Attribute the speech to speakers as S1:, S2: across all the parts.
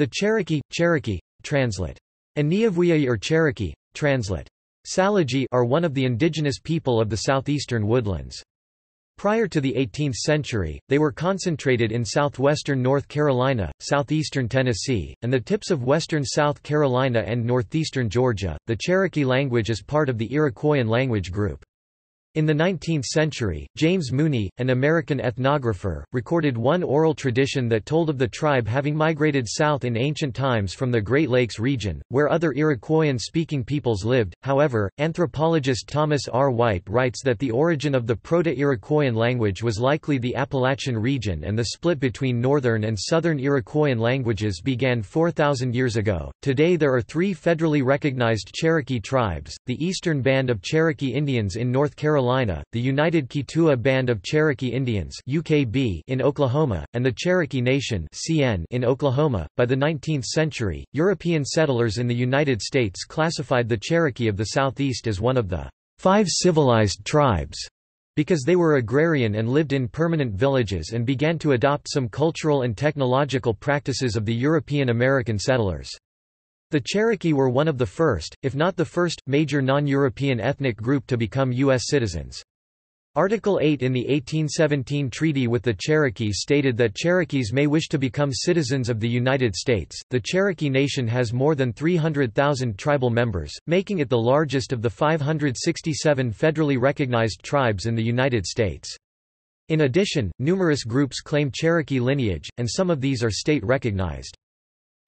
S1: The Cherokee, Cherokee, translate. Aniavuyai or Cherokee, translate. Tsalagi are one of the indigenous people of the southeastern woodlands. Prior to the 18th century, they were concentrated in southwestern North Carolina, southeastern Tennessee, and the tips of western South Carolina and northeastern Georgia. The Cherokee language is part of the Iroquoian language group. In the 19th century, James Mooney, an American ethnographer, recorded one oral tradition that told of the tribe having migrated south in ancient times from the Great Lakes region, where other Iroquoian-speaking peoples lived. However, anthropologist Thomas R. Whyte writes that the origin of the Proto-Iroquoian language was likely the Appalachian region and the split between northern and southern Iroquoian languages began 4,000 years ago. Today there are three federally recognized Cherokee tribes, the Eastern Band of Cherokee Indians in North Carolina Carolina, the United Keetoowah Band of Cherokee Indians (UKB) in Oklahoma, and the Cherokee Nation (CN) in Oklahoma. By the 19th century, European settlers in the United States classified the Cherokee of the Southeast as one of the five civilized tribes because they were agrarian and lived in permanent villages and began to adopt some cultural and technological practices of the European American settlers. The Cherokee were one of the first, if not the first, major non-European ethnic group to become U.S. citizens. Article 8 in the 1817 treaty with the Cherokee stated that Cherokees may wish to become citizens of the United States. The Cherokee Nation has more than 300,000 tribal members, making it the largest of the 567 federally recognized tribes in the United States. In addition, numerous groups claim Cherokee lineage, and some of these are state recognized.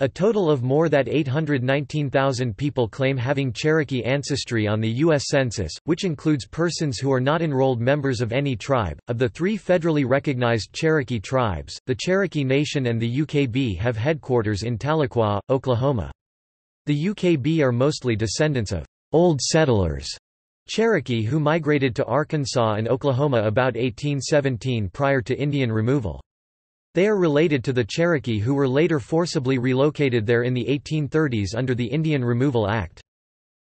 S1: A total of more than 819,000 people claim having Cherokee ancestry on the U.S. Census, which includes persons who are not enrolled members of any tribe. Of the three federally recognized Cherokee tribes, the Cherokee Nation and the UKB have headquarters in Tahlequah, Oklahoma. The UKB are mostly descendants of Old Settlers Cherokee who migrated to Arkansas and Oklahoma about 1817 prior to Indian removal. They are related to the Cherokee who were later forcibly relocated there in the 1830s under the Indian Removal Act.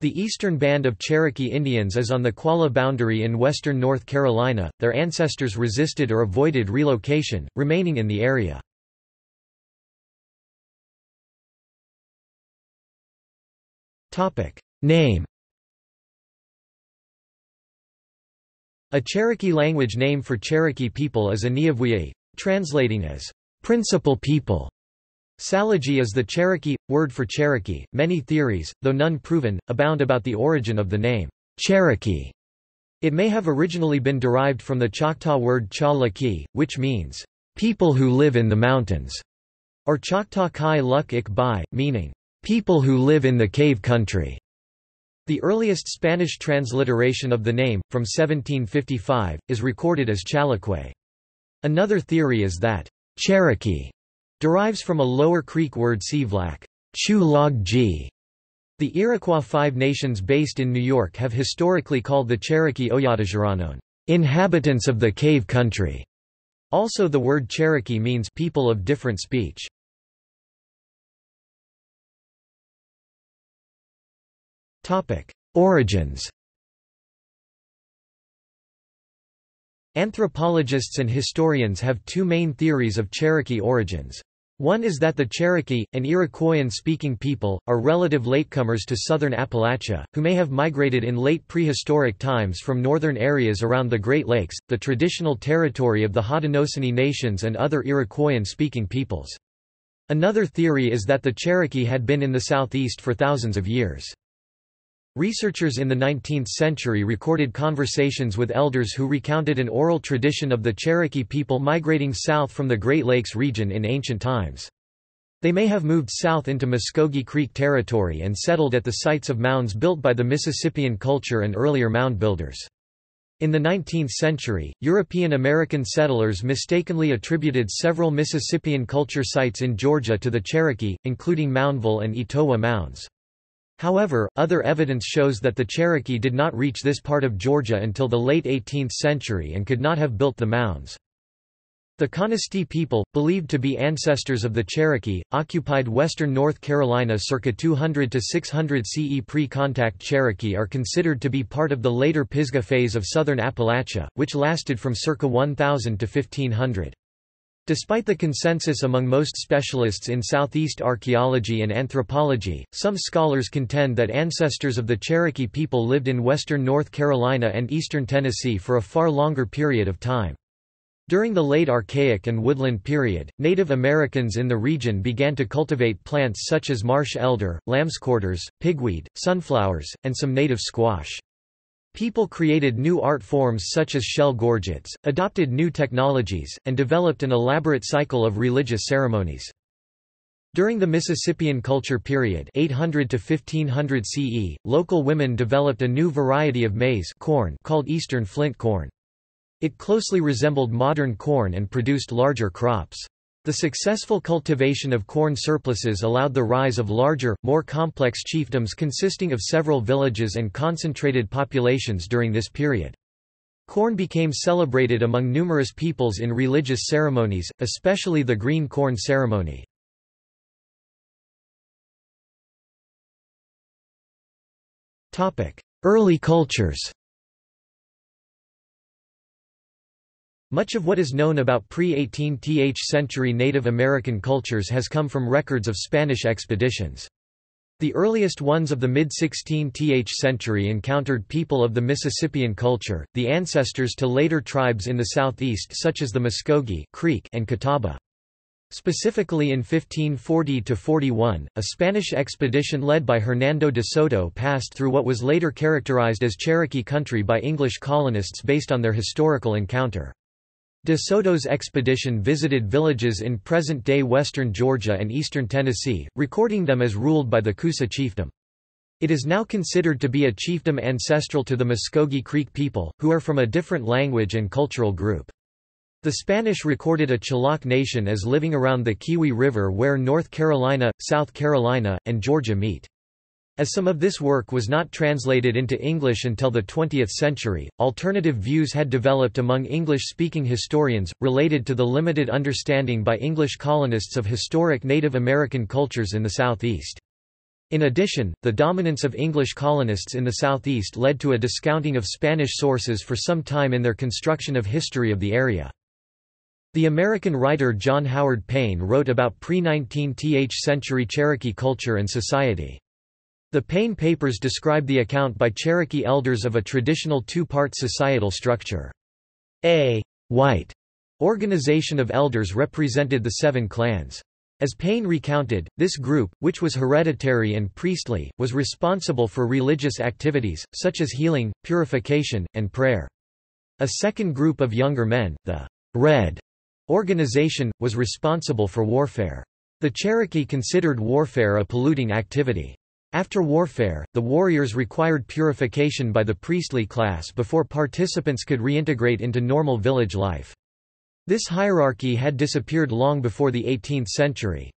S1: The eastern band of Cherokee Indians is on the Qualla boundary in western North Carolina. Their ancestors resisted or avoided relocation, remaining in the area. Topic: Name A Cherokee language name for Cherokee people is Aniavuyai, translating as principal people. Tsalagi is the Cherokee word for Cherokee. Many theories, though none proven, abound about the origin of the name Cherokee. It may have originally been derived from the Choctaw word Chalaki, which means people who live in the mountains, or Choctaw Kai Luk Ik Bai, meaning people who live in the cave country. The earliest Spanish transliteration of the name, from 1755, is recorded as Chalaque. Another theory is that Cherokee derives from a Lower Creek word Sivlak, Chu Log G. The Iroquois Five Nations based in New York have historically called the Cherokee Oyatajaranon, inhabitants of the cave country. Also the word Cherokee means people of different speech. Origins Anthropologists and historians have two main theories of Cherokee origins. One is that the Cherokee, an Iroquoian-speaking people, are relative latecomers to southern Appalachia, who may have migrated in late prehistoric times from northern areas around the Great Lakes, the traditional territory of the Haudenosaunee nations and other Iroquoian-speaking peoples. Another theory is that the Cherokee had been in the southeast for thousands of years. Researchers in the 19th century recorded conversations with elders who recounted an oral tradition of the Cherokee people migrating south from the Great Lakes region in ancient times. They may have moved south into Muskogee Creek territory and settled at the sites of mounds built by the Mississippian culture and earlier mound builders. In the 19th century, European American settlers mistakenly attributed several Mississippian culture sites in Georgia to the Cherokee, including Moundville and Etowah mounds. However, other evidence shows that the Cherokee did not reach this part of Georgia until the late 18th century and could not have built the mounds. The Connestee people, believed to be ancestors of the Cherokee, occupied western North Carolina circa 200 to 600 CE. Pre-contact Cherokee are considered to be part of the later Pisgah phase of southern Appalachia, which lasted from circa 1000 to 1500. Despite the consensus among most specialists in Southeast archaeology and anthropology, some scholars contend that ancestors of the Cherokee people lived in western North Carolina and eastern Tennessee for a far longer period of time. During the late Archaic and Woodland period, Native Americans in the region began to cultivate plants such as marsh elder, lambsquarters, pigweed, sunflowers, and some native squash. People created new art forms such as shell gorgets, adopted new technologies, and developed an elaborate cycle of religious ceremonies. During the Mississippian culture period 800 to 1500 CE, local women developed a new variety of maize corn called Eastern flint corn. It closely resembled modern corn and produced larger crops. The successful cultivation of corn surpluses allowed the rise of larger, more complex chiefdoms consisting of several villages and concentrated populations during this period. Corn became celebrated among numerous peoples in religious ceremonies, especially the green corn ceremony. Early cultures Much of what is known about pre-18th century Native American cultures has come from records of Spanish expeditions. The earliest ones of the mid-16th century encountered people of the Mississippian culture, the ancestors to later tribes in the southeast such as the Muskogee Creek and Catawba. Specifically in 1540–41, a Spanish expedition led by Hernando de Soto passed through what was later characterized as Cherokee country by English colonists based on their historical encounter. De Soto's expedition visited villages in present-day western Georgia and eastern Tennessee, recording them as ruled by the Coosa chiefdom. It is now considered to be a chiefdom ancestral to the Muskogee Creek people, who are from a different language and cultural group. The Spanish recorded a Chilok nation as living around the Keowee River where North Carolina, South Carolina, and Georgia meet. As some of this work was not translated into English until the 20th century, alternative views had developed among English-speaking historians, related to the limited understanding by English colonists of historic Native American cultures in the Southeast. In addition, the dominance of English colonists in the Southeast led to a discounting of Spanish sources for some time in their construction of history of the area. The American writer John Howard Payne wrote about pre-19th century Cherokee culture and society. The Payne Papers describe the account by Cherokee elders of a traditional two-part societal structure. A white organization of elders represented the seven clans. As Payne recounted, this group, which was hereditary and priestly, was responsible for religious activities, such as healing, purification, and prayer. A second group of younger men, the Red organization, was responsible for warfare. The Cherokee considered warfare a polluting activity. After warfare, the warriors required purification by the priestly class before participants could reintegrate into normal village life. This hierarchy had disappeared long before the 18th century.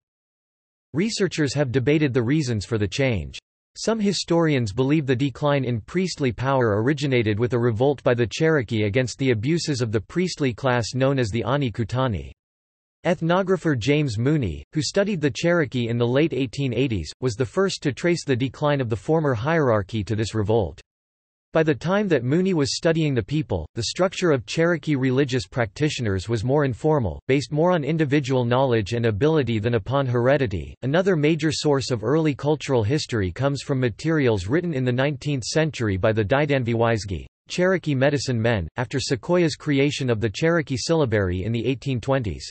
S1: Researchers have debated the reasons for the change. Some historians believe the decline in priestly power originated with a revolt by the Cherokee against the abuses of the priestly class known as the Ani Kutani. Ethnographer James Mooney, who studied the Cherokee in the late 1880s, was the first to trace the decline of the former hierarchy to this revolt. By the time that Mooney was studying the people, the structure of Cherokee religious practitioners was more informal, based more on individual knowledge and ability than upon heredity. Another major source of early cultural history comes from materials written in the 19th century by the Daidanviwaisge, Cherokee medicine men, after Sequoyah's creation of the Cherokee syllabary in the 1820s.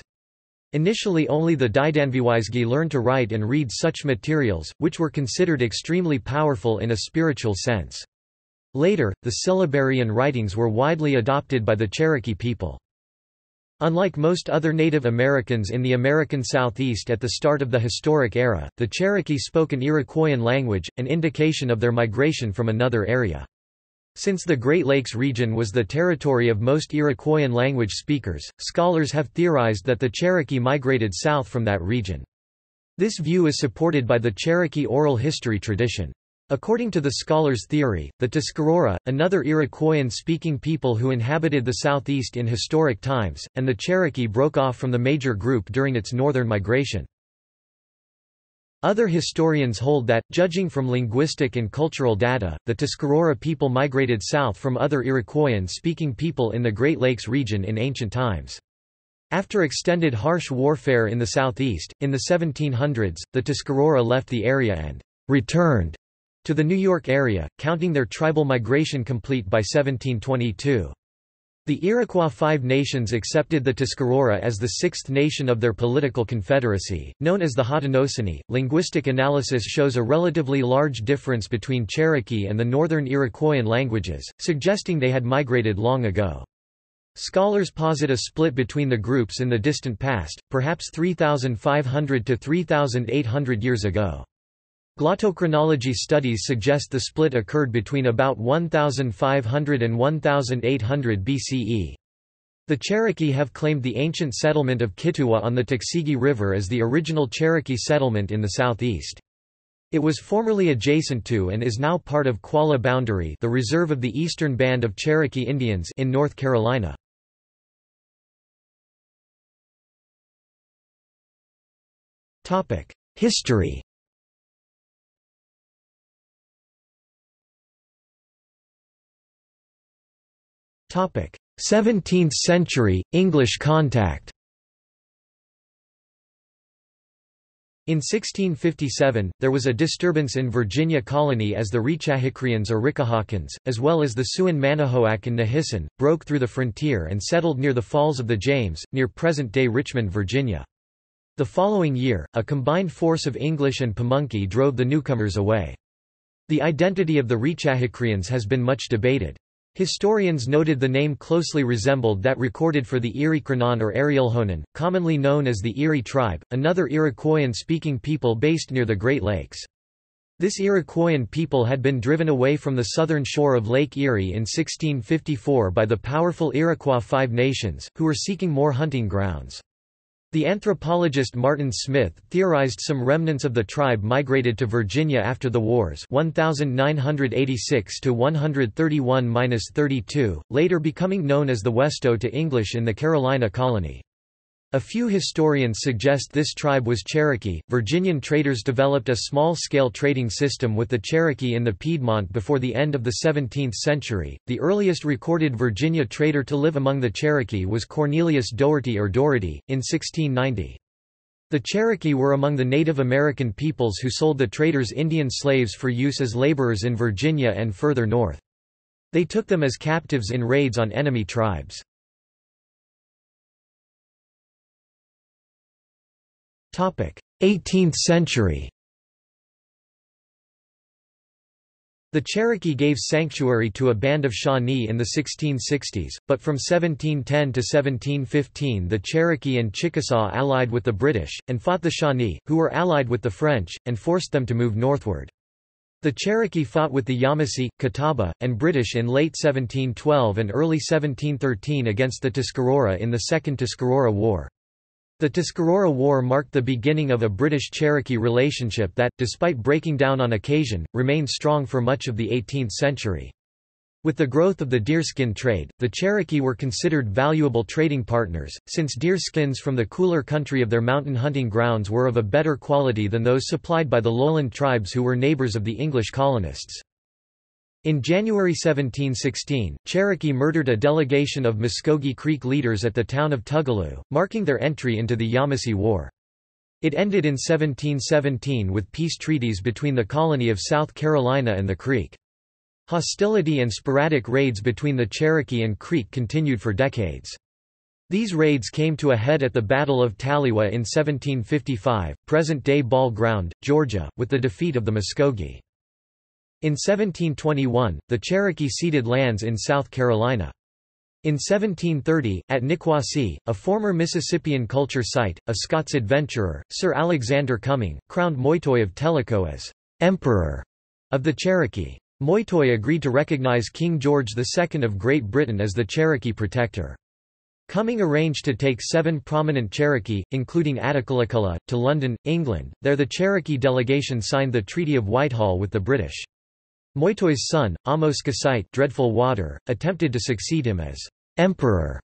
S1: Initially only the Daidanviwaisge learned to write and read such materials, which were considered extremely powerful in a spiritual sense. Later, the syllabarian writings were widely adopted by the Cherokee people. Unlike most other Native Americans in the American Southeast at the start of the historic era, the Cherokee spoke an Iroquoian language, an indication of their migration from another area. Since the Great Lakes region was the territory of most Iroquoian language speakers, scholars have theorized that the Cherokee migrated south from that region. This view is supported by the Cherokee oral history tradition. According to the scholar's theory, the Tuscarora, another Iroquoian-speaking people who inhabited the southeast in historic times, and the Cherokee broke off from the major group during its northern migration. Other historians hold that, judging from linguistic and cultural data, the Tuscarora people migrated south from other Iroquoian-speaking people in the Great Lakes region in ancient times. After extended harsh warfare in the southeast, in the 1700s, the Tuscarora left the area and returned to the New York area, counting their tribal migration complete by 1722. The Iroquois Five Nations accepted the Tuscarora as the sixth nation of their political confederacy, known as the Haudenosaunee. Linguistic analysis shows a relatively large difference between Cherokee and the northern Iroquoian languages, suggesting they had migrated long ago. Scholars posit a split between the groups in the distant past, perhaps 3,500 to 3,800 years ago. Glottochronology studies suggest the split occurred between about 1500 and 1800 BCE. The Cherokee have claimed the ancient settlement of Kituwa on the Tuckasegee River as the original Cherokee settlement in the southeast. It was formerly adjacent to and is now part of Qualla Boundary the reserve of the Eastern Band of Cherokee Indians in North Carolina. History 17th century, English contact In 1657, there was a disturbance in Virginia colony as the Rechahecrians or Rickahockans, as well as the Siouan-Manahoac and Nahyssan, broke through the frontier and settled near the Falls of the James, near present-day Richmond, Virginia. The following year, a combined force of English and Pamunkey drove the newcomers away. The identity of the Rechahecrians has been much debated. Historians noted the name closely resembled that recorded for the Erie Crenan or Arielhonan, commonly known as the Erie tribe, another Iroquoian-speaking people based near the Great Lakes. This Iroquoian people had been driven away from the southern shore of Lake Erie in 1654 by the powerful Iroquois Five Nations, who were seeking more hunting grounds. The anthropologist Martin Smith theorized some remnants of the tribe migrated to Virginia after the wars 1986 to 131-32, later becoming known as the Westo to English in the Carolina colony. A few historians suggest this tribe was Cherokee. Virginian traders developed a small scale trading system with the Cherokee in the Piedmont before the end of the 17th century. The earliest recorded Virginia trader to live among the Cherokee was Cornelius Doherty or Doherty, in 1690. The Cherokee were among the Native American peoples who sold the traders Indian slaves for use as laborers in Virginia and further north. They took them as captives in raids on enemy tribes. 18th century The Cherokee gave sanctuary to a band of Shawnee in the 1660s, but from 1710 to 1715 the Cherokee and Chickasaw allied with the British, and fought the Shawnee, who were allied with the French, and forced them to move northward. The Cherokee fought with the Yamasee, Catawba, and British in late 1712 and early 1713 against the Tuscarora in the Second Tuscarora War. The Tuscarora War marked the beginning of a British-Cherokee relationship that, despite breaking down on occasion, remained strong for much of the 18th century. With the growth of the deerskin trade, the Cherokee were considered valuable trading partners, since deer skins from the cooler country of their mountain hunting grounds were of a better quality than those supplied by the lowland tribes who were neighbors of the English colonists. In January 1716, Cherokee murdered a delegation of Muskogee Creek leaders at the town of Tugaloo, marking their entry into the Yamasee War. It ended in 1717 with peace treaties between the colony of South Carolina and the Creek. Hostility and sporadic raids between the Cherokee and Creek continued for decades. These raids came to a head at the Battle of Taliwa in 1755, present-day Ball Ground, Georgia, with the defeat of the Muskogee. In 1721, the Cherokee ceded lands in South Carolina. In 1730, at Nikwasi, a former Mississippian culture site, a Scots adventurer, Sir Alexander Cumming, crowned Moytoy of Tellico as «Emperor» of the Cherokee. Moytoy agreed to recognize King George II of Great Britain as the Cherokee protector. Cumming arranged to take seven prominent Cherokee, including Attakullakulla, to London, England. There the Cherokee delegation signed the Treaty of Whitehall with the British. Moytoy's son, Amos Casite Dreadful Water, attempted to succeed him as emperor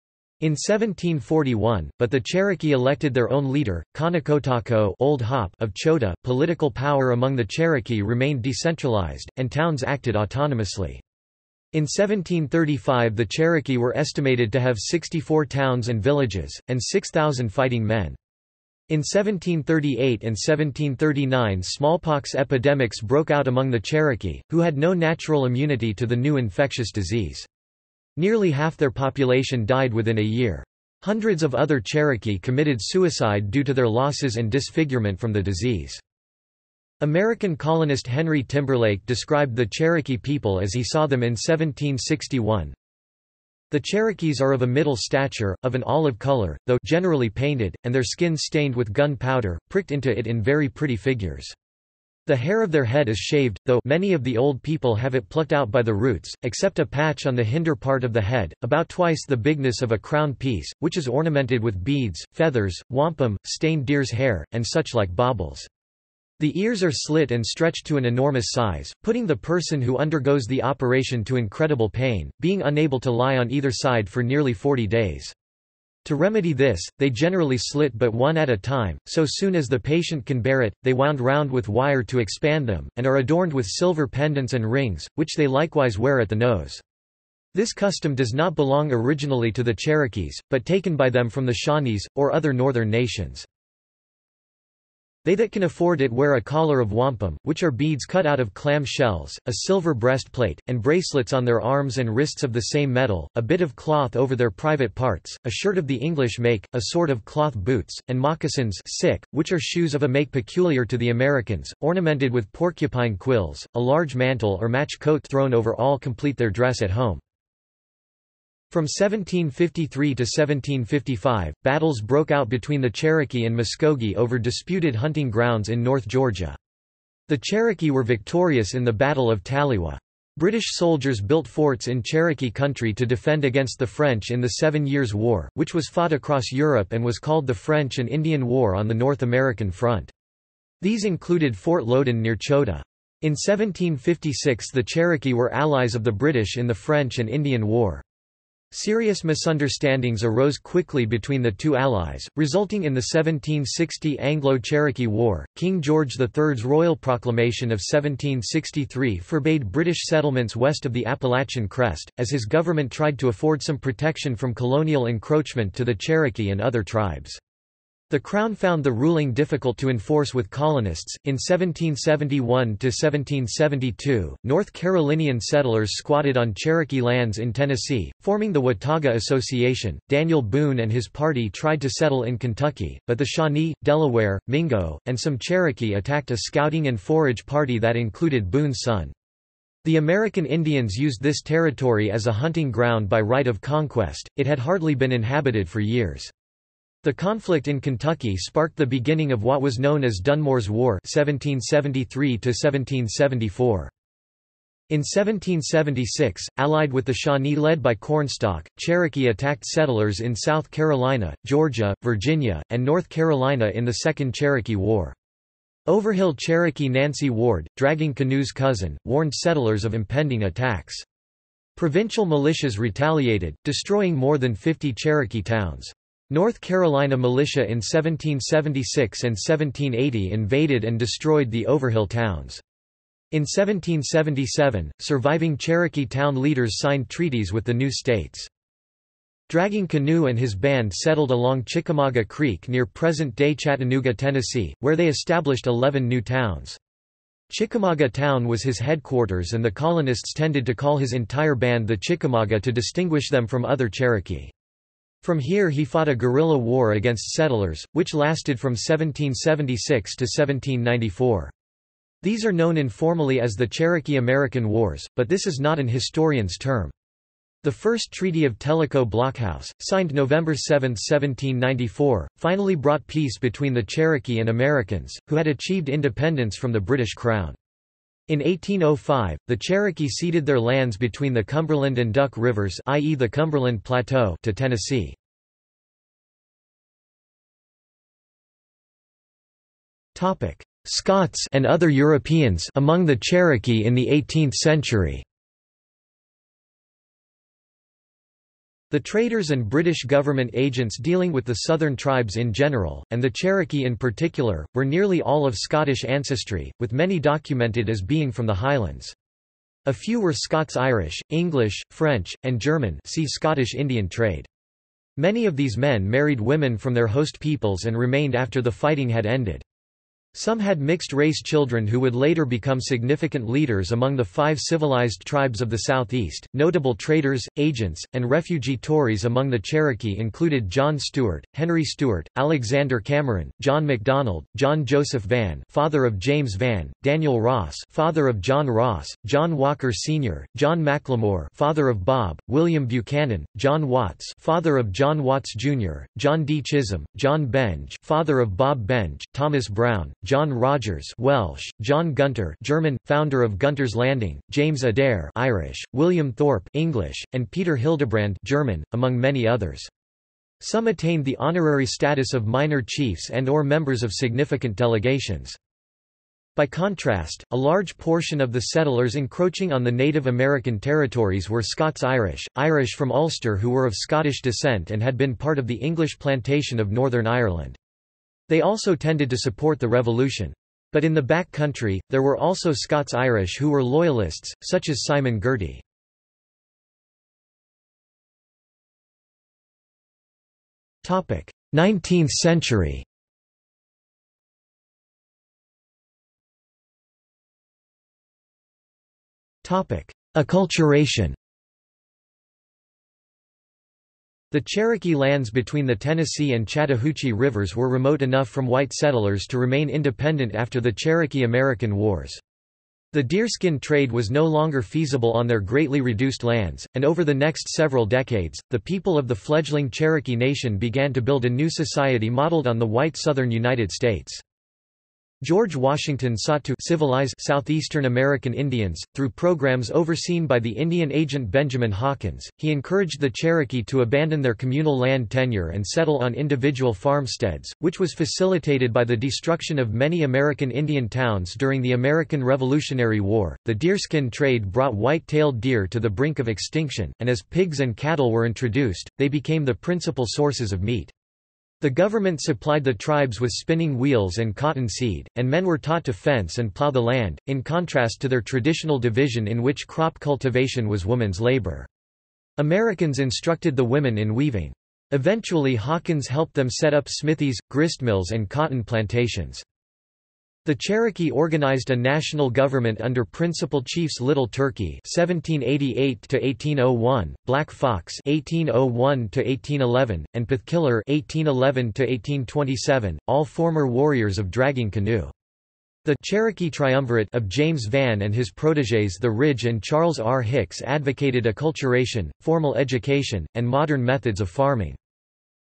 S1: in 1741, but the Cherokee elected their own leader, Kanakotako Old Hop of Chota. Political power among the Cherokee remained decentralized, and towns acted autonomously. In 1735 the Cherokee were estimated to have 64 towns and villages, and 6,000 fighting men. In 1738 and 1739 smallpox epidemics broke out among the Cherokee, who had no natural immunity to the new infectious disease. Nearly half their population died within a year. Hundreds of other Cherokee committed suicide due to their losses and disfigurement from the disease. American colonist Henry Timberlake described the Cherokee people as he saw them in 1761. The Cherokees are of a middle stature, of an olive color, though generally painted, and their skin stained with gunpowder, pricked into it in very pretty figures. The hair of their head is shaved, though many of the old people have it plucked out by the roots, except a patch on the hinder part of the head, about twice the bigness of a crown piece, which is ornamented with beads, feathers, wampum, stained deer's hair, and such like baubles. The ears are slit and stretched to an enormous size, putting the person who undergoes the operation to incredible pain, being unable to lie on either side for nearly 40 days. To remedy this, they generally slit but one at a time, so soon as the patient can bear it, they wound round with wire to expand them, and are adorned with silver pendants and rings, which they likewise wear at the nose. This custom does not belong originally to the Cherokees, but taken by them from the Shawnees, or other northern nations. They that can afford it wear a collar of wampum, which are beads cut out of clam shells, a silver breastplate, and bracelets on their arms and wrists of the same metal, a bit of cloth over their private parts, a shirt of the English make, a sort of cloth boots, and moccasins sick, which are shoes of a make peculiar to the Americans, ornamented with porcupine quills, a large mantle or match coat thrown over all complete their dress at home. From 1753 to 1755, battles broke out between the Cherokee and Muskogee over disputed hunting grounds in North Georgia. The Cherokee were victorious in the Battle of Taliwa. British soldiers built forts in Cherokee country to defend against the French in the Seven Years' War, which was fought across Europe and was called the French and Indian War on the North American front. These included Fort Loudoun near Chota. In 1756 the Cherokee were allies of the British in the French and Indian War. Serious misunderstandings arose quickly between the two allies, resulting in the 1760 Anglo-Cherokee War. King George III's royal proclamation of 1763 forbade British settlements west of the Appalachian Crest, as his government tried to afford some protection from colonial encroachment to the Cherokee and other tribes. The Crown found the ruling difficult to enforce with colonists. In 1771 to 1772, North Carolinian settlers squatted on Cherokee lands in Tennessee, forming the Watauga Association. Daniel Boone and his party tried to settle in Kentucky, but the Shawnee, Delaware, Mingo, and some Cherokee attacked a scouting and forage party that included Boone's son. The American Indians used this territory as a hunting ground by right of conquest, it had hardly been inhabited for years. The conflict in Kentucky sparked the beginning of what was known as Dunmore's War 1773 -1774. In 1776, allied with the Shawnee led by Cornstalk, Cherokee attacked settlers in South Carolina, Georgia, Virginia, and North Carolina in the Second Cherokee War. Overhill Cherokee Nancy Ward, Dragging Canoe's cousin, warned settlers of impending attacks. Provincial militias retaliated, destroying more than 50 Cherokee towns. North Carolina militia in 1776 and 1780 invaded and destroyed the Overhill towns. In 1777, surviving Cherokee town leaders signed treaties with the new states. Dragging Canoe and his band settled along Chickamauga Creek near present-day Chattanooga, Tennessee, where they established 11 new towns. Chickamauga Town was his headquarters and the colonists tended to call his entire band the Chickamauga to distinguish them from other Cherokee. From here he fought a guerrilla war against settlers, which lasted from 1776 to 1794. These are known informally as the Cherokee-American Wars, but this is not an historian's term. The first Treaty of Tellico Blockhouse, signed November 7, 1794, finally brought peace between the Cherokee and Americans, who had achieved independence from the British Crown. In 1805, the Cherokee ceded their lands between the Cumberland and Duck Rivers i.e. the Cumberland Plateau to Tennessee. Scots and other Europeans among the Cherokee in the 18th century The traders and British government agents dealing with the southern tribes in general, and the Cherokee in particular, were nearly all of Scottish ancestry, with many documented as being from the Highlands. A few were Scots-Irish, English, French, and German see Scottish Indian trade. Many of these men married women from their host peoples and remained after the fighting had ended. Some had mixed-race children who would later become significant leaders among the five civilized tribes of the southeast. Notable traders, agents, and refugee Tories among the Cherokee included John Stuart, Henry Stuart, Alexander Cameron, John MacDonald, John Joseph Vann, father of James Vann, Daniel Ross, father of John Ross, John Walker Sr., John McLemore, father of Bob, William Buchanan, John Watts, father of John Watts Jr., John D. Chisholm, John Benge, father of Bob Benge, Thomas Brown, John Rogers Welsh, John Gunter German, founder of Gunter's Landing, James Adair Irish, William Thorpe English, and Peter Hildebrand German, among many others. Some attained the honorary status of minor chiefs and or members of significant delegations. By contrast, a large portion of the settlers encroaching on the Native American territories were Scots-Irish, Irish from Ulster who were of Scottish descent and had been part of the English plantation of Northern Ireland. They also tended to support the revolution. But in the back country, there were also Scots-Irish who were loyalists, such as Simon Girty. Topic: 19th century. Topic: Acculturation. The Cherokee lands between the Tennessee and Chattahoochee rivers were remote enough from white settlers to remain independent after the Cherokee-American Wars. The deerskin trade was no longer feasible on their greatly reduced lands, and over the next several decades, the people of the fledgling Cherokee Nation began to build a new society modeled on the white southern United States. George Washington sought to civilize southeastern American Indians, through programs overseen by the Indian agent Benjamin Hawkins. He encouraged the Cherokee to abandon their communal land tenure and settle on individual farmsteads, which was facilitated by the destruction of many American Indian towns during the American Revolutionary War. The deerskin trade brought white-tailed deer to the brink of extinction, and as pigs and cattle were introduced, they became the principal sources of meat. The government supplied the tribes with spinning wheels and cotton seed, and men were taught to fence and plow the land, in contrast to their traditional division in which crop cultivation was woman's labor. Americans instructed the women in weaving. Eventually Hawkins helped them set up smithies, gristmills and cotton plantations. The Cherokee organized a national government under Principal Chiefs Little Turkey (1788–1801), Black Fox (1801–1811), and Pathkiller (1811–1827), all former warriors of dragging canoe. The Cherokee Triumvirate of James Vann and his protégés The Ridge and Charles R. Hicks advocated acculturation, formal education, and modern methods of farming.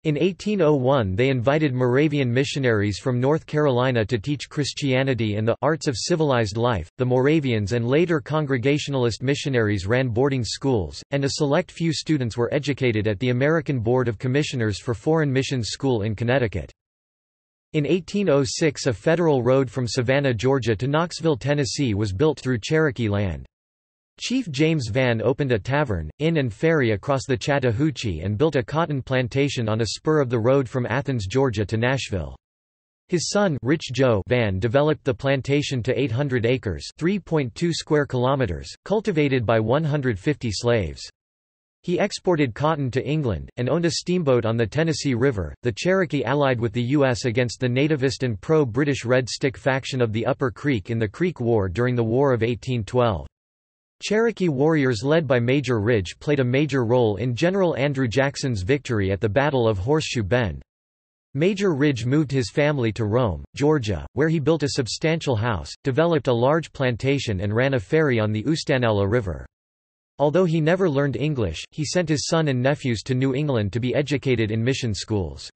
S1: In 1801 they invited Moravian missionaries from North Carolina to teach Christianity and the arts of civilized life. The Moravians and later Congregationalist missionaries ran boarding schools, and a select few students were educated at the American Board of Commissioners for Foreign Missions School in Connecticut. In 1806 a federal road from Savannah, Georgia to Knoxville, Tennessee was built through Cherokee land. Chief James Vann opened a tavern, inn and ferry across the Chattahoochee and built a cotton plantation on a spur of the road from Athens, Georgia to Nashville. His son Rich Joe Vann developed the plantation to 800 acres 3.2 square kilometers, cultivated by 150 slaves. He exported cotton to England, and owned a steamboat on the Tennessee River. The Cherokee allied with the U.S. against the nativist and pro-British Red Stick faction of the Upper Creek in the Creek War during the War of 1812. Cherokee warriors led by Major Ridge played a major role in General Andrew Jackson's victory at the Battle of Horseshoe Bend. Major Ridge moved his family to Rome, Georgia, where he built a substantial house, developed a large plantation and ran a ferry on the Oostanaula River. Although he never learned English, he sent his son and nephews to New England to be educated in mission schools.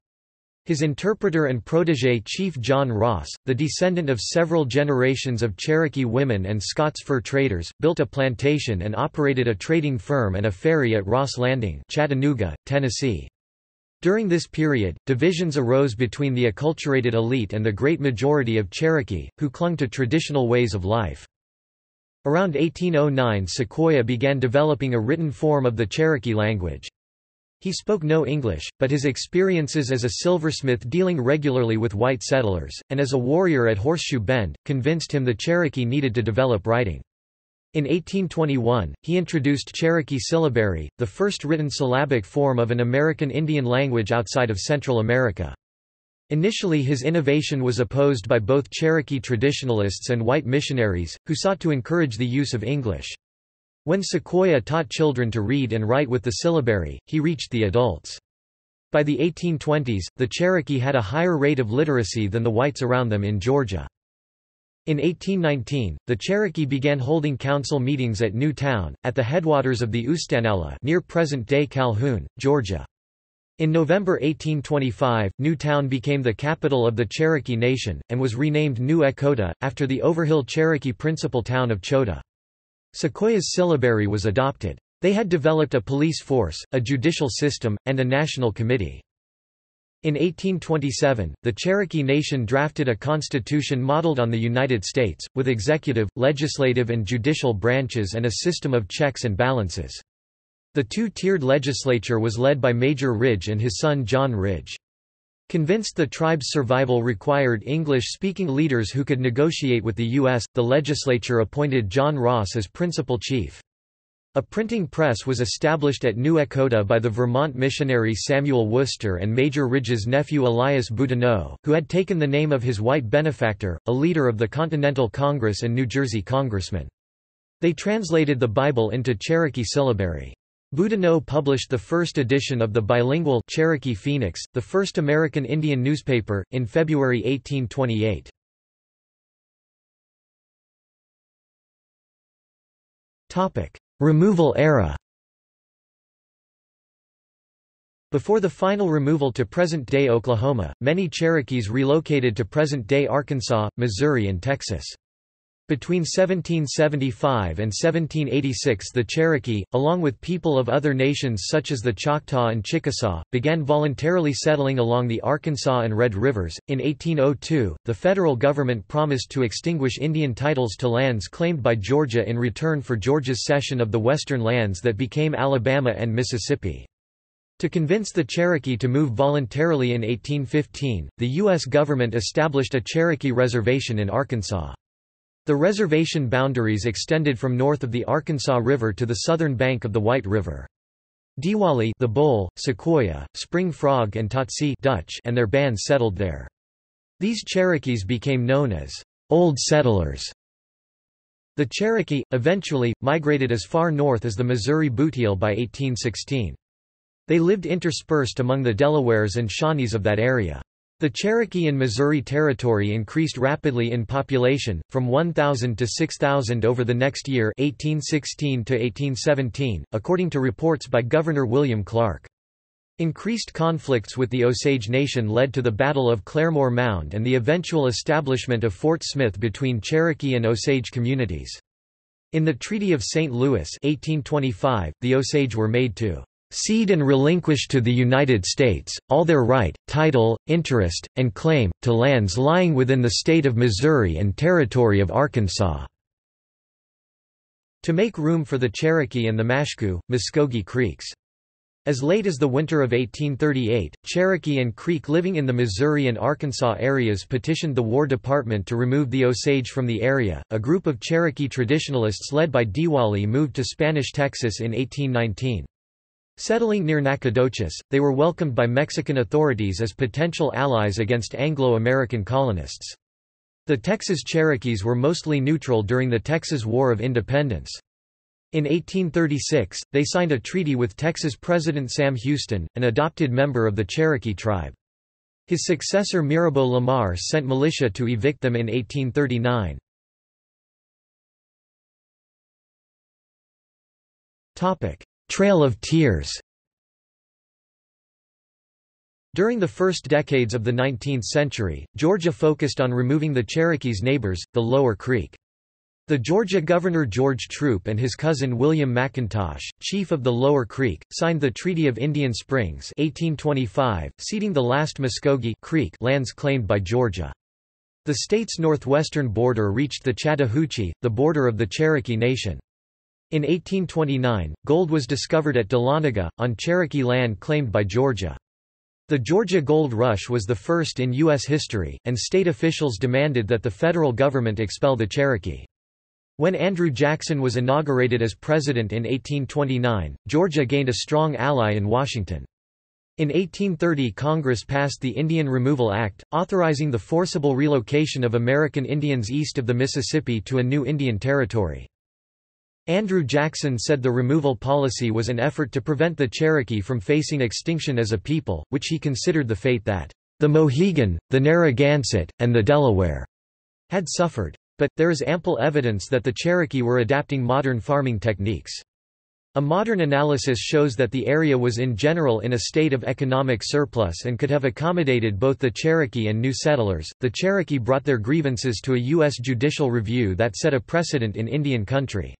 S1: His interpreter and protégé Chief John Ross, the descendant of several generations of Cherokee women and Scots fur traders, built a plantation and operated a trading firm and a ferry at Ross Landing Chattanooga, Tennessee. During this period, divisions arose between the acculturated elite and the great majority of Cherokee, who clung to traditional ways of life. Around 1809 Sequoyah began developing a written form of the Cherokee language. He spoke no English, but his experiences as a silversmith dealing regularly with white settlers, and as a warrior at Horseshoe Bend, convinced him the Cherokee needed to develop writing. In 1821, he introduced Cherokee syllabary, the first written syllabic form of an American Indian language outside of Central America. Initially his innovation was opposed by both Cherokee traditionalists and white missionaries, who sought to encourage the use of English. When Sequoyah taught children to read and write with the syllabary, he reached the adults. By the 1820s, the Cherokee had a higher rate of literacy than the whites around them in Georgia. In 1819, the Cherokee began holding council meetings at New Town, at the headwaters of the Oostanaula near present-day Calhoun, Georgia. In November 1825, New Town became the capital of the Cherokee Nation, and was renamed New Echota, after the Overhill Cherokee principal town of Chota. Sequoyah's syllabary was adopted. They had developed a police force, a judicial system, and a national committee. In 1827, the Cherokee Nation drafted a constitution modeled on the United States, with executive, legislative and judicial branches and a system of checks and balances. The two-tiered legislature was led by Major Ridge and his son John Ridge. Convinced the tribe's survival required English-speaking leaders who could negotiate with the U.S., the legislature appointed John Ross as principal chief. A printing press was established at New Echota by the Vermont missionary Samuel Worcester and Major Ridge's nephew Elias Boudinot, who had taken the name of his white benefactor, a leader of the Continental Congress and New Jersey congressman. They translated the Bible into Cherokee syllabary. Boudinot published the first edition of the bilingual Cherokee Phoenix, the first American Indian newspaper, in February 1828. Topic: Removal era Before the final removal to present-day Oklahoma, many Cherokees relocated to present-day Arkansas, Missouri and Texas. Between 1775 and 1786 the Cherokee, along with people of other nations such as the Choctaw and Chickasaw, began voluntarily settling along the Arkansas and Red Rivers. In 1802, the federal government promised to extinguish Indian titles to lands claimed by Georgia in return for Georgia's cession of the western lands that became Alabama and Mississippi. To convince the Cherokee to move voluntarily in 1815, the U.S. government established a Cherokee reservation in Arkansas. The reservation boundaries extended from north of the Arkansas River to the southern bank of the White River. Duwali the Bull, Sequoyah, Spring Frog and Tatsi Dutch and their bands settled there. These Cherokees became known as Old Settlers. The Cherokee, eventually, migrated as far north as the Missouri Bootheel by 1816. They lived interspersed among the Delawares and Shawnees of that area. The Cherokee and Missouri Territory increased rapidly in population, from 1,000 to 6,000 over the next year 1816 to 1817, according to reports by Governor William Clark. Increased conflicts with the Osage Nation led to the Battle of Claremore Mound and the eventual establishment of Fort Smith between Cherokee and Osage communities. In the Treaty of St. Louis 1825, the Osage were made to cede and relinquish to the United States, all their right, title, interest, and claim, to lands lying within the state of Missouri and territory of Arkansas." To make room for the Cherokee and the Mashku, Muskogee Creeks. As late as the winter of 1838, Cherokee and Creek living in the Missouri and Arkansas areas petitioned the War Department to remove the Osage from the area. A group of Cherokee traditionalists led by Duwali moved to Spanish Texas in 1819. Settling near Nacogdoches, they were welcomed by Mexican authorities as potential allies against Anglo-American colonists. The Texas Cherokees were mostly neutral during the Texas War of Independence. In 1836, they signed a treaty with Texas President Sam Houston, an adopted member of the Cherokee tribe. His successor Mirabeau Lamar sent militia to evict them in 1839. Trail of Tears During the first decades of the 19th century, Georgia focused on removing the Cherokees' neighbors, the Lower Creek. The Georgia governor George Troup and his cousin William McIntosh, chief of the Lower Creek, signed the Treaty of Indian Springs 1825, ceding the last Muskogee Creek lands claimed by Georgia. The state's northwestern border reached the Chattahoochee, the border of the Cherokee Nation. In 1829, gold was discovered at Dahlonega, on Cherokee land claimed by Georgia. The Georgia Gold Rush was the first in U.S. history, and state officials demanded that the federal government expel the Cherokee. When Andrew Jackson was inaugurated as president in 1829, Georgia gained a strong ally in Washington. In 1830 Congress passed the Indian Removal Act, authorizing the forcible relocation of American Indians east of the Mississippi to a new Indian territory. Andrew Jackson said the removal policy was an effort to prevent the Cherokee from facing extinction as a people, which he considered the fate that the Mohegan, the Narragansett, and the Delaware had suffered. But, there is ample evidence that the Cherokee were adapting modern farming techniques. A modern analysis shows that the area was in general in a state of economic surplus and could have accommodated both the Cherokee and new settlers. The Cherokee brought their grievances to a U.S. judicial review that set a precedent in Indian country.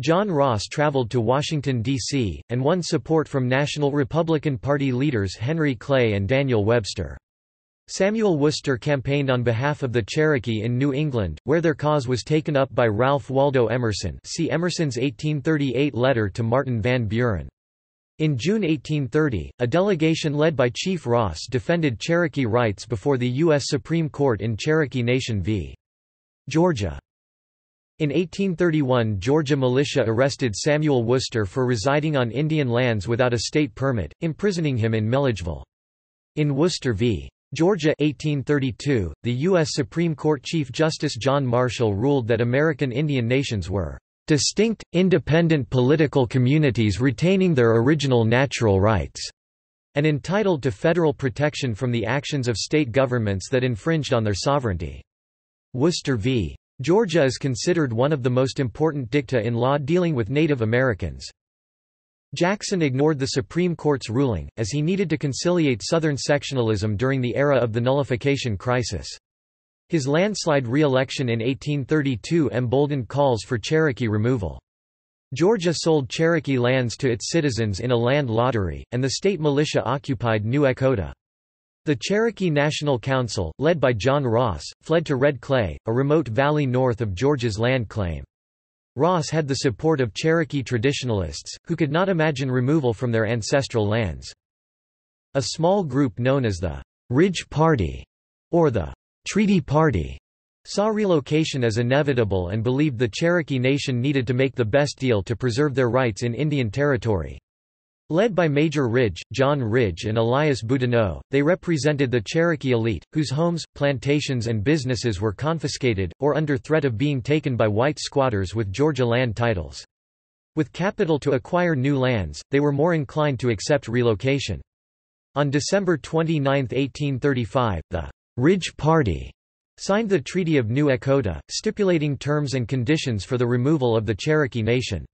S1: John Ross traveled to Washington, D.C., and won support from National Republican Party leaders Henry Clay and Daniel Webster. Samuel Worcester campaigned on behalf of the Cherokee in New England, where their cause was taken up by Ralph Waldo Emerson see Emerson's 1838 letter to Martin Van Buren. In June 1830, a delegation led by Chief Ross defended Cherokee rights before the U.S. Supreme Court in Cherokee Nation v. Georgia. In 1831 Georgia militia arrested Samuel Worcester for residing on Indian lands without a state permit, imprisoning him in Milledgeville. In Worcester v. Georgia 1832, the U.S. Supreme Court Chief Justice John Marshall ruled that American Indian nations were distinct, independent political communities retaining their original natural rights, and entitled to federal protection from the actions of state governments that infringed on their sovereignty. Worcester v. Georgia is considered one of the most important dicta in law dealing with Native Americans. Jackson ignored the Supreme Court's ruling, as he needed to conciliate Southern sectionalism during the era of the nullification crisis. His landslide re-election in 1832 emboldened calls for Cherokee removal. Georgia sold Cherokee lands to its citizens in a land lottery, and the state militia occupied New Echota. The Cherokee National Council, led by John Ross, fled to Red Clay, a remote valley north of Georgia's land claim. Ross had the support of Cherokee traditionalists, who could not imagine removal from their ancestral lands. A small group known as the Ridge Party, or the Treaty Party, saw relocation as inevitable and believed the Cherokee Nation needed to make the best deal to preserve their rights in Indian Territory. Led by Major Ridge, John Ridge and Elias Boudinot, they represented the Cherokee elite, whose homes, plantations and businesses were confiscated, or under threat of being taken by white squatters with Georgia land titles. With capital to acquire new lands, they were more inclined to accept relocation. On December 29, 1835, the Ridge Party signed the Treaty of New Echota, stipulating terms and conditions for the removal of the Cherokee Nation.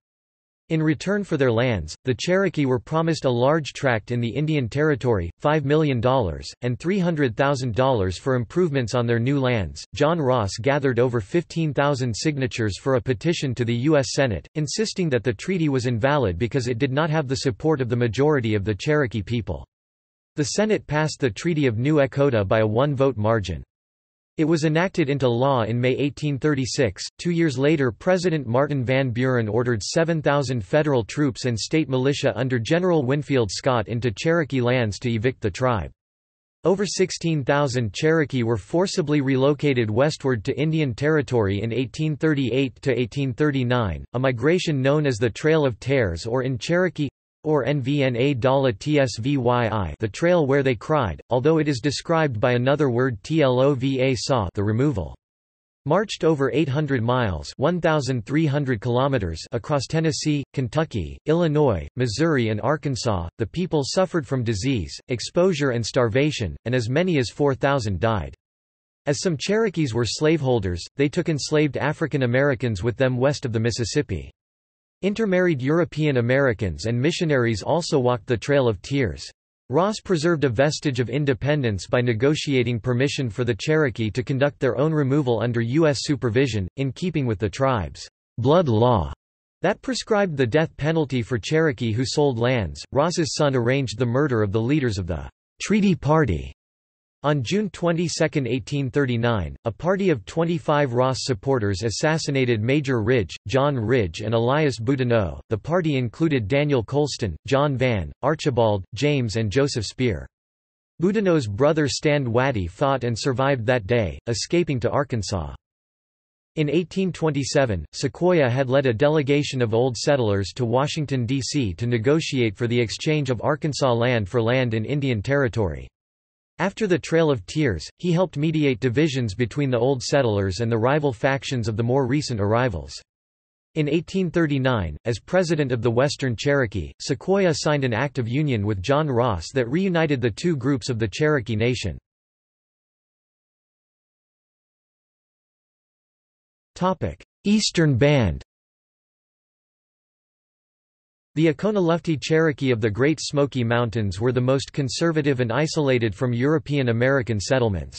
S1: In return for their lands, the Cherokee were promised a large tract in the Indian Territory, $5 million, and $300,000 for improvements on their new lands. John Ross gathered over 15,000 signatures for a petition to the U.S. Senate, insisting that the treaty was invalid because it did not have the support of the majority of the Cherokee people. The Senate passed the Treaty of New Echota by a one-vote margin. It was enacted into law in May 1836. Two years later, President Martin Van Buren ordered 7,000 federal troops and state militia under General Winfield Scott into Cherokee lands to evict the tribe. Over 16,000 Cherokee were forcibly relocated westward to Indian Territory in 1838 to 1839, a migration known as the Trail of Tears or in Cherokee or NVNA Dala Tsvyi the trail where they cried, although it is described by another word Tlova saw the removal. Marched over 800 miles 1,300 kilometers across Tennessee, Kentucky, Illinois, Missouri and Arkansas, the people suffered from disease, exposure and starvation, and as many as 4,000 died. As some Cherokees were slaveholders, they took enslaved African Americans with them west of the Mississippi. Intermarried European Americans and missionaries also walked the Trail of Tears. Ross preserved a vestige of independence by negotiating permission for the Cherokee to conduct their own removal under U.S. supervision, in keeping with the tribe's blood law that prescribed the death penalty for Cherokee who sold lands. Ross's son arranged the murder of the leaders of the Treaty Party on June 22, 1839, a party of 25 Ross supporters assassinated Major Ridge, John Ridge and Elias Boudinot. The party included Daniel Colston, John Vann, Archibald, James and Joseph Spear. Boudinot's brother Stand Watie fought and survived that day, escaping to Arkansas. In 1827, Sequoyah had led a delegation of old settlers to Washington, D.C. to negotiate for the exchange of Arkansas land for land in Indian Territory. After the Trail of Tears, he helped mediate divisions between the old settlers and the rival factions of the more recent arrivals. In 1839, as president of the Western Cherokee, Sequoyah signed an act of union with John Ross that reunited the two groups of the Cherokee Nation. Eastern Band The Oconaluftee Cherokee of the Great Smoky Mountains were the most conservative and isolated from European American settlements.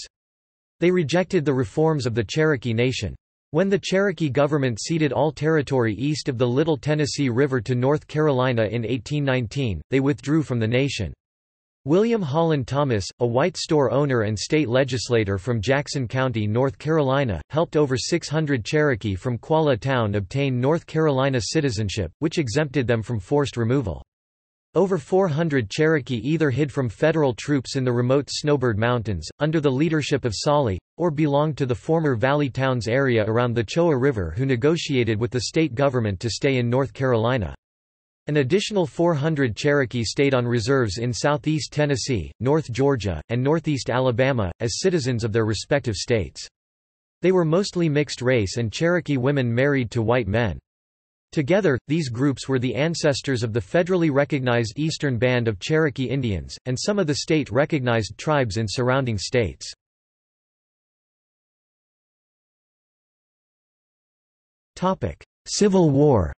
S1: They rejected the reforms of the Cherokee Nation. When the Cherokee government ceded all territory east of the Little Tennessee River to North Carolina in 1819, they withdrew from the nation. William Holland Thomas, a white store owner and state legislator from Jackson County, North Carolina, helped over 600 Cherokee from Qualla Town obtain North Carolina citizenship, which exempted them from forced removal. Over 400 Cherokee either hid from federal troops in the remote Snowbird Mountains, under the leadership of Tsali, or belonged to the former Valley Towns area around the Cheoah River who negotiated with the state government to stay in North Carolina. An additional 400 Cherokee stayed on reserves in southeast Tennessee, North Georgia, and northeast Alabama, as citizens of their respective states. They were mostly mixed race and Cherokee women married to white men. Together, these groups were the ancestors of the federally recognized Eastern Band of Cherokee Indians, and some of the state-recognized tribes in surrounding states. Civil War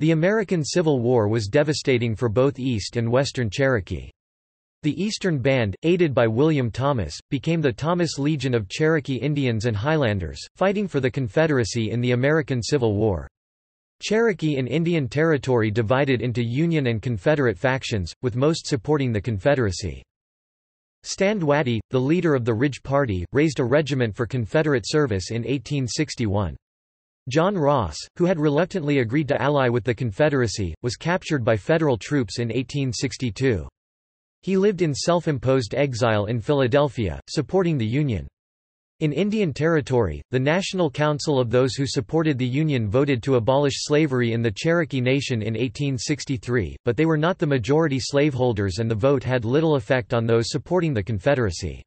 S1: The American Civil War was devastating for both East and Western Cherokee. The Eastern Band, aided by William Thomas, became the Thomas Legion of Cherokee Indians and Highlanders, fighting for the Confederacy in the American Civil War. Cherokee in Indian Territory divided into Union and Confederate factions, with most supporting the Confederacy. Stand Watie, the leader of the Ridge Party, raised a regiment for Confederate service in 1861. John Ross, who had reluctantly agreed to ally with the Confederacy, was captured by Federal troops in 1862. He lived in self-imposed exile in Philadelphia, supporting the Union. In Indian Territory, the National Council of those who supported the Union voted to abolish slavery in the Cherokee Nation in 1863, but they were not the majority slaveholders and the vote had little effect on those supporting the Confederacy.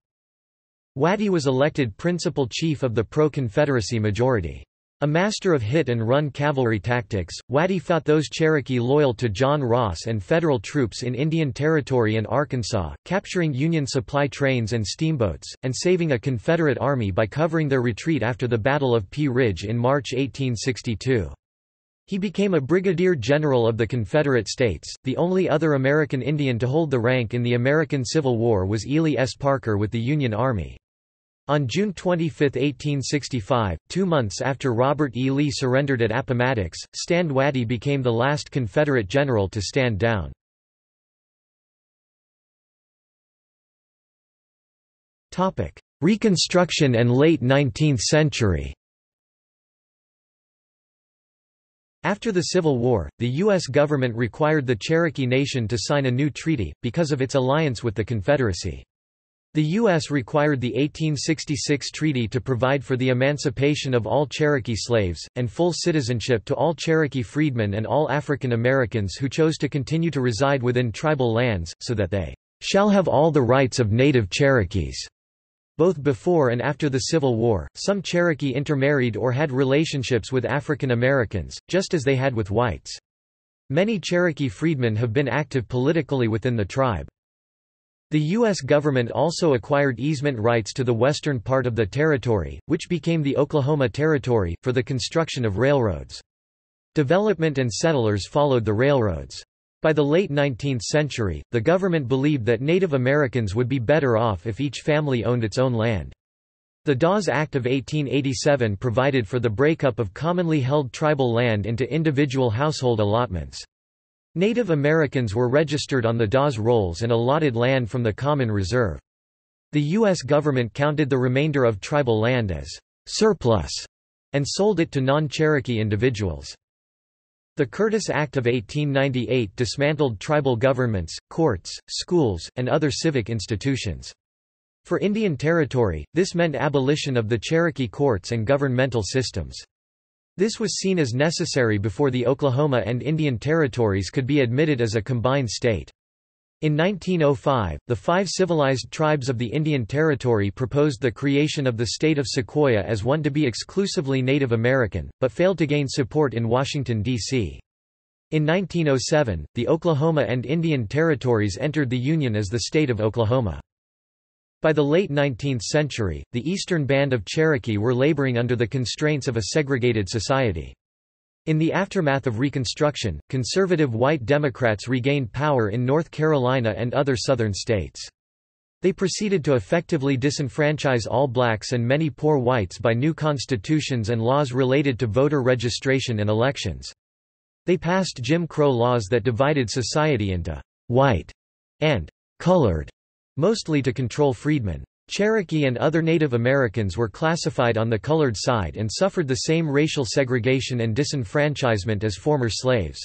S1: Watie was elected principal chief of the pro-Confederacy majority. A master of hit-and-run cavalry tactics, Watie fought those Cherokee loyal to John Ross and Federal troops in Indian Territory and Arkansas, capturing Union supply trains and steamboats, and saving a Confederate army by covering their retreat after the Battle of Pea Ridge in March 1862. He became a brigadier general of the Confederate States. The only other American Indian to hold the rank in the American Civil War was Ely S. Parker with the Union Army. On June 25, 1865, two months after Robert E. Lee surrendered at Appomattox, Stand Watie became the last Confederate general to stand down. Reconstruction and late 19th century After the Civil War, the U.S. government required the Cherokee Nation to sign a new treaty, because of its alliance with the Confederacy. The U.S. required the 1866 treaty to provide for the emancipation of all Cherokee slaves, and full citizenship to all Cherokee freedmen and all African Americans who chose to continue to reside within tribal lands, so that they shall have all the rights of native Cherokees. Both before and after the Civil War, some Cherokee intermarried or had relationships with African Americans, just as they had with whites. Many Cherokee freedmen have been active politically within the tribe. The U.S. government also acquired easement rights to the western part of the territory, which became the Oklahoma Territory, for the construction of railroads. Development and settlers followed the railroads. By the late 19th century, the government believed that Native Americans would be better off if each family owned its own land. The Dawes Act of 1887 provided for the breakup of commonly held tribal land into individual household allotments. Native Americans were registered on the Dawes rolls and allotted land from the Common Reserve. The U.S. government counted the remainder of tribal land as surplus and sold it to non-Cherokee individuals. The Curtis Act of 1898 dismantled tribal governments, courts, schools, and other civic institutions. For Indian Territory, this meant abolition of the Cherokee courts and governmental systems. This was seen as necessary before the Oklahoma and Indian Territories could be admitted as a combined state. In 1905, the five civilized tribes of the Indian Territory proposed the creation of the state of Sequoyah as one to be exclusively Native American, but failed to gain support in Washington, D.C. In 1907, the Oklahoma and Indian Territories entered the Union as the state of Oklahoma. By the late 19th century, the eastern band of Cherokee were laboring under the constraints of a segregated society. In the aftermath of Reconstruction, conservative white Democrats regained power in North Carolina and other southern states. They proceeded to effectively disenfranchise all blacks and many poor whites by new constitutions and laws related to voter registration and elections. They passed Jim Crow laws that divided society into white and colored mostly to control freedmen. Cherokee and other Native Americans were classified on the colored side and suffered the same racial segregation and disenfranchisement as former slaves.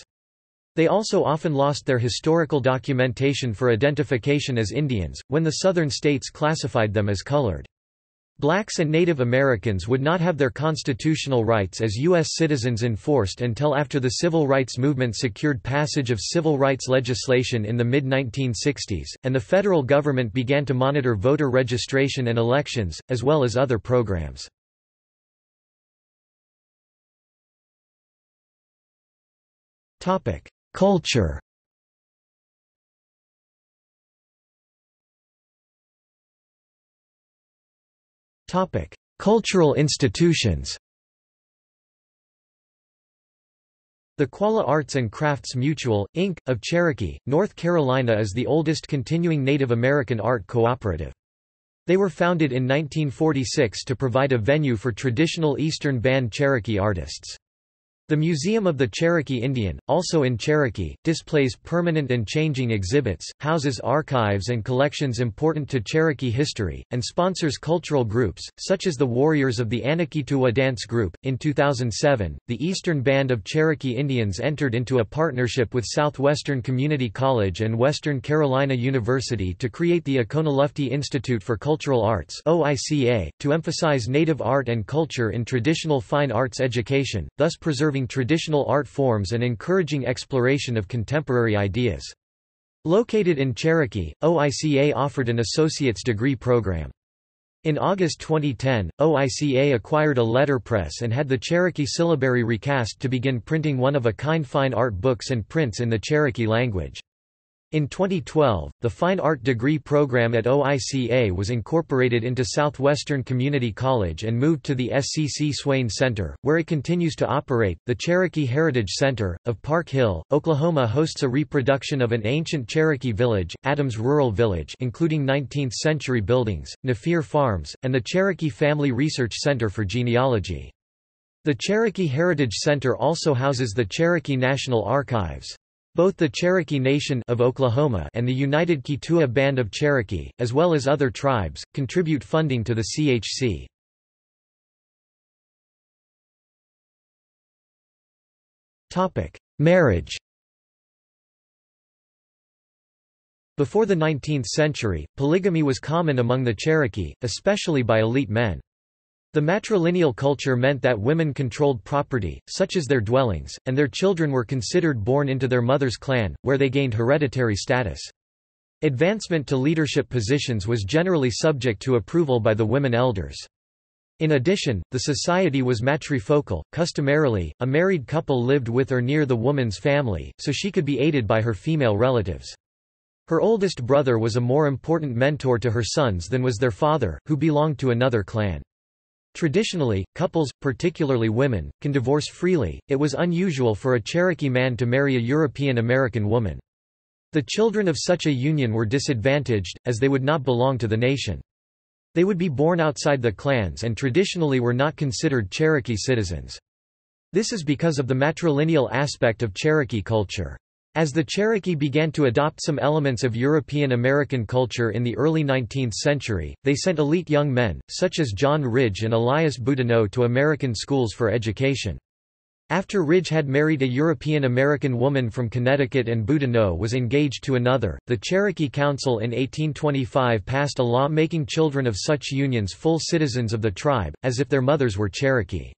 S1: They also often lost their historical documentation for identification as Indians, when the southern states classified them as colored. Blacks and Native Americans would not have their constitutional rights as U.S. citizens enforced until after the civil rights movement secured passage of civil rights legislation in the mid-1960s, and the federal government began to monitor voter registration and elections, as well as other programs. Culture Topic: Cultural institutions. The Qualla Arts and Crafts Mutual, Inc., of Cherokee, North Carolina is the oldest continuing Native American art cooperative. They were founded in 1946 to provide a venue for traditional Eastern Band Cherokee artists. The Museum of the Cherokee Indian, also in Cherokee, displays permanent and changing exhibits, houses archives and collections important to Cherokee history, and sponsors cultural groups, such as the Warriors of the AniKituhwa Dance Group. In 2007, the Eastern Band of Cherokee Indians entered into a partnership with Southwestern Community College and Western Carolina University to create the Oconaluftee Institute for Cultural Arts (OICA) to emphasize Native art and culture in traditional fine arts education, thus preserving preserving traditional art forms and encouraging exploration of contemporary ideas. Located in Cherokee, OICA offered an associate's degree program. In August 2010, OICA acquired a letterpress and had the Cherokee syllabary recast to begin printing one-of-a-kind fine art books and prints in the Cherokee language. In 2012, the Fine Art degree program at OICA was incorporated into Southwestern Community College and moved to the SCC Swain Center, where it continues to operate. The Cherokee Heritage Center, of Park Hill, Oklahoma hosts a reproduction of an ancient Cherokee village, Adams Rural Village, including 19th century buildings, Nofire Farms, and the Cherokee Family Research Center for Genealogy. The Cherokee Heritage Center also houses the Cherokee National Archives. Both the Cherokee Nation of Oklahoma and the United Keetoowah Band of Cherokee, as well as other tribes, contribute funding to the CHC. Topic: Marriage Before the 19th century, polygamy was common among the Cherokee, especially by elite men. The matrilineal culture meant that women controlled property, such as their dwellings, and their children were considered born into their mother's clan, where they gained hereditary status. Advancement to leadership positions was generally subject to approval by the women elders. In addition, the society was matrifocal, customarily, a married couple lived with or near the woman's family, so she could be aided by her female relatives. Her oldest brother was a more important mentor to her sons than was their father, who belonged to another clan. Traditionally, couples, particularly women, can divorce freely. It was unusual for a Cherokee man to marry a European American woman. The children of such a union were disadvantaged, as they would not belong to the nation. They would be born outside the clans and traditionally were not considered Cherokee citizens. This is because of the matrilineal aspect of Cherokee culture. As the Cherokee began to adopt some elements of European American culture in the early 19th century, they sent elite young men, such as John Ridge and Elias Boudinot to American schools for education. After Ridge had married a European-American woman from Connecticut and Boudinot was engaged to another, the Cherokee Council in 1825 passed a law making children of such unions full citizens of the tribe, as if their mothers were Cherokee.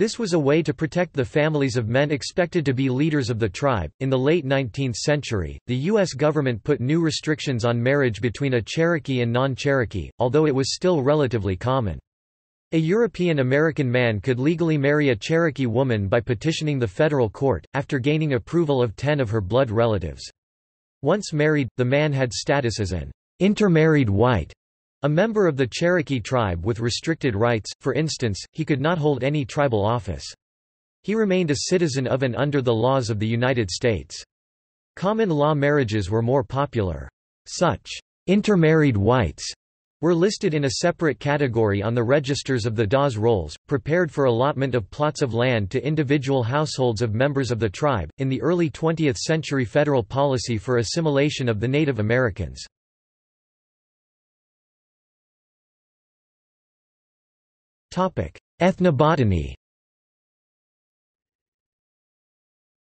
S1: This was a way to protect the families of men expected to be leaders of the tribe. In the late 19th century, the U.S. government put new restrictions on marriage between a Cherokee and non-Cherokee, although it was still relatively common. A European American man could legally marry a Cherokee woman by petitioning the federal court, after gaining approval of ten of her blood relatives. Once married, the man had status as an intermarried white a member of the Cherokee tribe with restricted rights, for instance, he could not hold any tribal office. He remained a citizen of and under the laws of the United States. Common law marriages were more popular. Such intermarried whites were listed in a separate category on the registers of the Dawes Rolls, prepared for allotment of plots of land to individual households of members of the tribe, in the early 20th century federal policy for assimilation of the Native Americans. Ethnobotany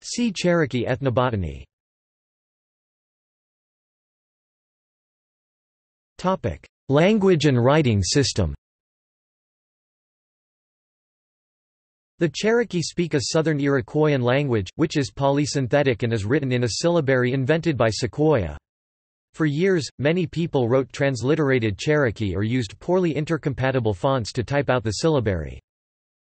S1: See Cherokee ethnobotany Topic: Language and writing system. The Cherokee speak a southern Iroquoian language, which is polysynthetic and is written in a syllabary invented by Sequoyah. For years, many people wrote transliterated Cherokee or used poorly intercompatible fonts to type out the syllabary.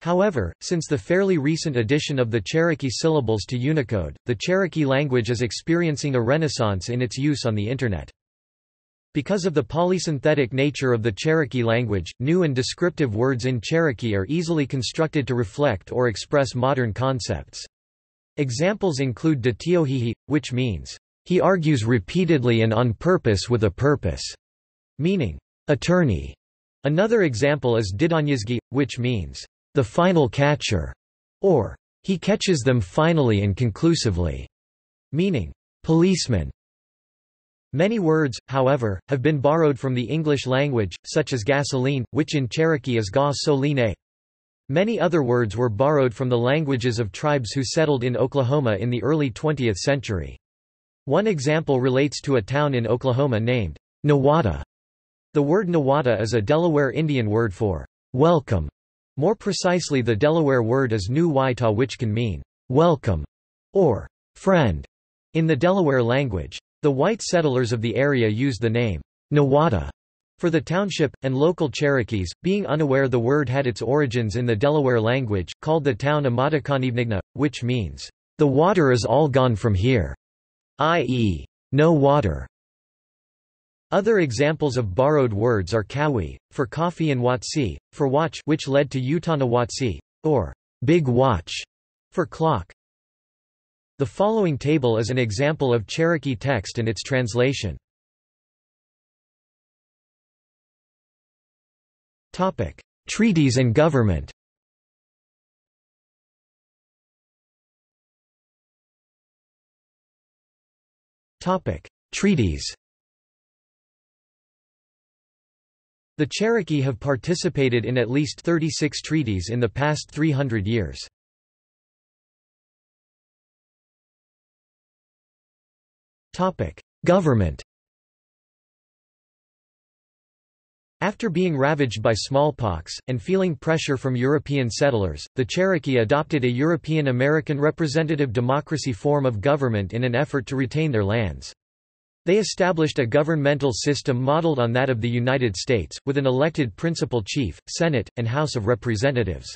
S1: However, since the fairly recent addition of the Cherokee syllables to Unicode, the Cherokee language is experiencing a renaissance in its use on the Internet. Because of the polysynthetic nature of the Cherokee language, new and descriptive words in Cherokee are easily constructed to reflect or express modern concepts. Examples include ditiyohihi, which means, he argues repeatedly and on purpose with a purpose, meaning, attorney. Another example is didaniyisgi, which means, the final catcher, or he catches them finally and conclusively, meaning, policeman. Many words, however, have been borrowed from the English language, such as gasoline, which in Cherokee is ga soline. Many other words were borrowed from the languages of tribes who settled in Oklahoma in the early 20th century. One example relates to a town in Oklahoma named Nowata. The word Nowata is a Delaware Indian word for welcome. More precisely the Delaware word is nu waita which can mean welcome or friend in the Delaware language. The white settlers of the area used the name Nowata for the township, and local Cherokees, being unaware the word had its origins in the Delaware language, called the town Amatakanibnigna, which means, the water is all gone from here i.e., no water. Other examples of borrowed words are kawi, for coffee and watsi, for watch which led to Utana watsi, or big watch, for clock. The following table is an example of Cherokee text and its translation. Treaties and government Topic: Treaties. The Cherokee have participated in at least 36 treaties in the past 300 years. Topic: Government. After being ravaged by smallpox, and feeling pressure from European settlers, the Cherokee adopted a European-American representative democracy form of government in an effort to retain their lands. They established a governmental system modeled on that of the United States, with an elected principal chief, Senate, and House of Representatives.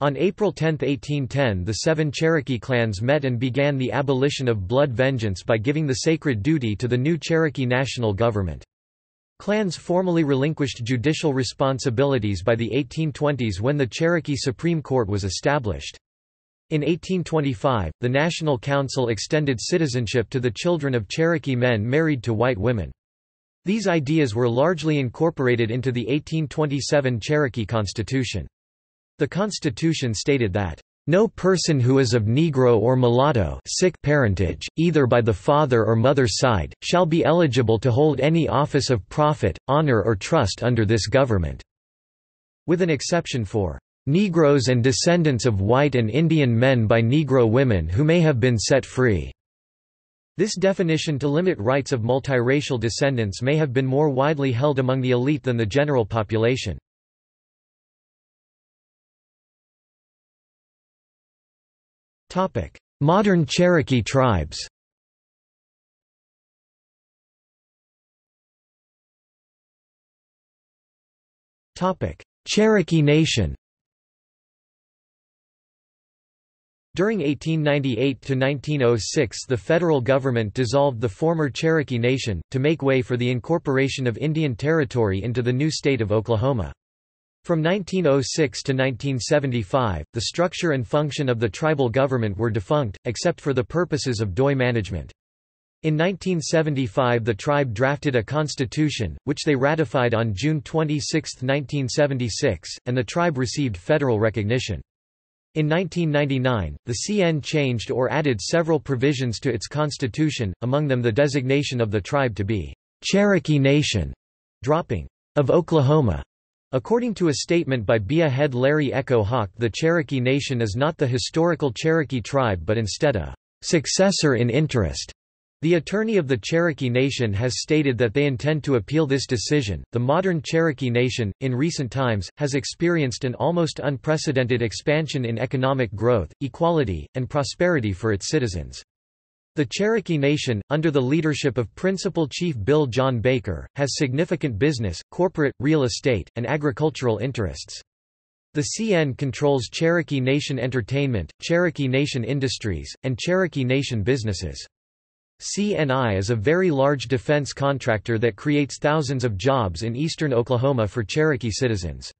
S1: On April 10, 1810 the seven Cherokee clans met and began the abolition of blood vengeance by giving the sacred duty to the new Cherokee national government. Clans formally relinquished judicial responsibilities by the 1820s when the Cherokee Supreme Court was established. In 1825, the National Council extended citizenship to the children of Cherokee men married to white women. These ideas were largely incorporated into the 1827 Cherokee Constitution. The Constitution stated that no person who is of Negro or mulatto sick parentage, either by the father or mother's side, shall be eligible to hold any office of profit, honor or trust under this government", with an exception for Negroes and descendants of white and Indian men by Negro women who may have been set free." This definition to limit rights of multiracial descendants may have been more widely held among the elite than the general population. Modern Cherokee tribes Cherokee Nation During 1898–1906 the federal government dissolved the former Cherokee Nation, to make way for the incorporation of Indian Territory into the new state of Oklahoma. From 1906 to 1975, the structure and function of the tribal government were defunct, except for the purposes of doi management. In 1975 the tribe drafted a constitution, which they ratified on June 26, 1976, and the tribe received federal recognition. In 1999, the CN changed or added several provisions to its constitution, among them the designation of the tribe to be Cherokee Nation, dropping of Oklahoma. According to a statement by BIA head Larry Echo Hawk the Cherokee Nation is not the historical Cherokee tribe but instead a successor in interest the attorney of the Cherokee Nation has stated that they intend to appeal this decision. The modern Cherokee Nation, in recent times, has experienced an almost unprecedented expansion in economic growth, equality, and prosperity for its citizens. The Cherokee Nation, under the leadership of Principal Chief Bill John Baker, has significant business, corporate, real estate, and agricultural interests. The CN controls Cherokee Nation Entertainment, Cherokee Nation Industries, and Cherokee Nation businesses. CNI is a very large defense contractor that creates thousands of jobs in eastern Oklahoma for Cherokee citizens.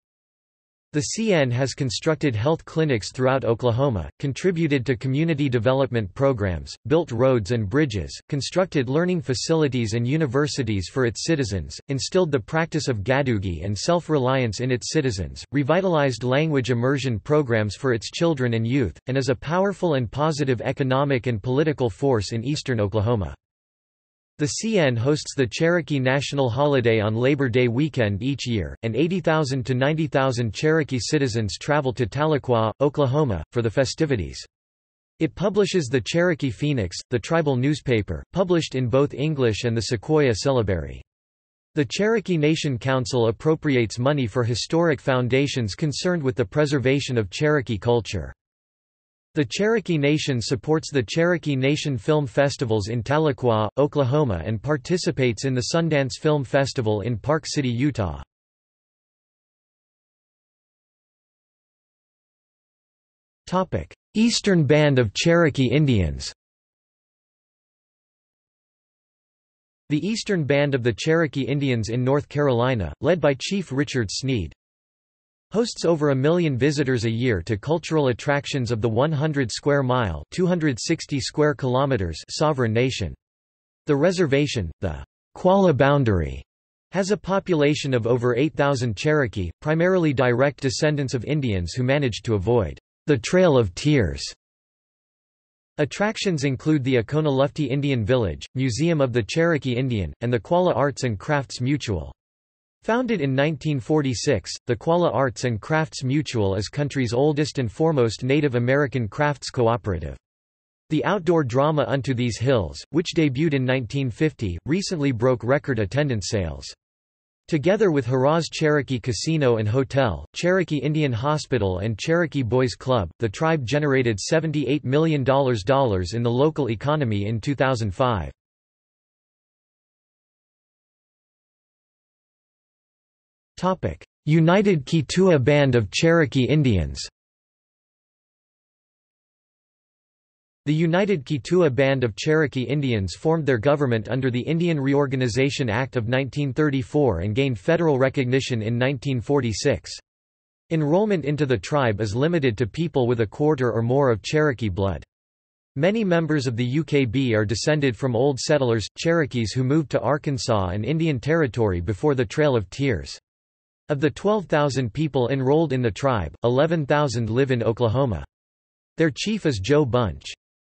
S1: The CN has constructed health clinics throughout Oklahoma, contributed to community development programs, built roads and bridges, constructed learning facilities and universities for its citizens, instilled the practice of Gadugi and self-reliance in its citizens, revitalized language immersion programs for its children and youth, and is a powerful and positive economic and political force in eastern Oklahoma. The CN hosts the Cherokee National Holiday on Labor Day weekend each year, and 80,000 to 90,000 Cherokee citizens travel to Tahlequah, Oklahoma, for the festivities. It publishes the Cherokee Phoenix, the tribal newspaper, published in both English and the Sequoyah syllabary. The Cherokee Nation Council appropriates money for historic foundations concerned with the preservation of Cherokee culture. The Cherokee Nation supports the Cherokee Nation Film Festivals in Tahlequah, Oklahoma and participates in the Sundance Film Festival in Park City, Utah. Eastern Band of Cherokee Indians The Eastern Band of the Cherokee Indians in North Carolina, led by Chief Richard Sneed, hosts over a million visitors a year to cultural attractions of the 100 square mile 260 square kilometers sovereign nation. The reservation, the Qualla Boundary, has a population of over 8,000 Cherokee, primarily direct descendants of Indians who managed to avoid the Trail of Tears. Attractions include the Oconaluftee Indian Village, Museum of the Cherokee Indian, and the Qualla Arts and Crafts Mutual. Founded in 1946, the Qualla Arts and Crafts Mutual is country's oldest and foremost Native American crafts cooperative. The outdoor drama Unto These Hills, which debuted in 1950, recently broke record attendance sales. Together with Harrah's Cherokee Casino and Hotel, Cherokee Indian Hospital and Cherokee Boys Club, the tribe generated $78 million in the local economy in 2005. United Keetoowah Band of Cherokee Indians The United Keetoowah Band of Cherokee Indians formed their government under the Indian Reorganization Act of 1934 and gained federal recognition in 1946. Enrollment into the tribe is limited to people with a quarter or more of Cherokee blood. Many members of the UKB are descended from old settlers, Cherokees who moved to Arkansas and Indian Territory before the Trail of Tears. Of the 12,000 people enrolled in the tribe, 11,000 live in Oklahoma. Their chief is Joe Bunch.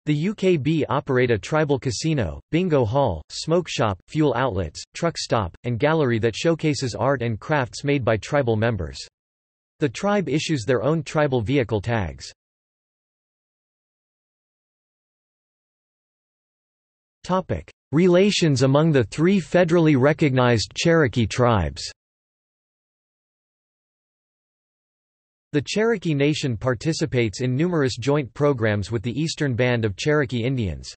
S1: The UKB operate a tribal casino, bingo hall, smoke shop, fuel outlets, truck stop, and gallery that showcases art and crafts made by tribal members. The tribe issues their own tribal vehicle tags. Relations among the three federally recognized Cherokee tribes The Cherokee Nation participates in numerous joint programs with the Eastern Band of Cherokee Indians.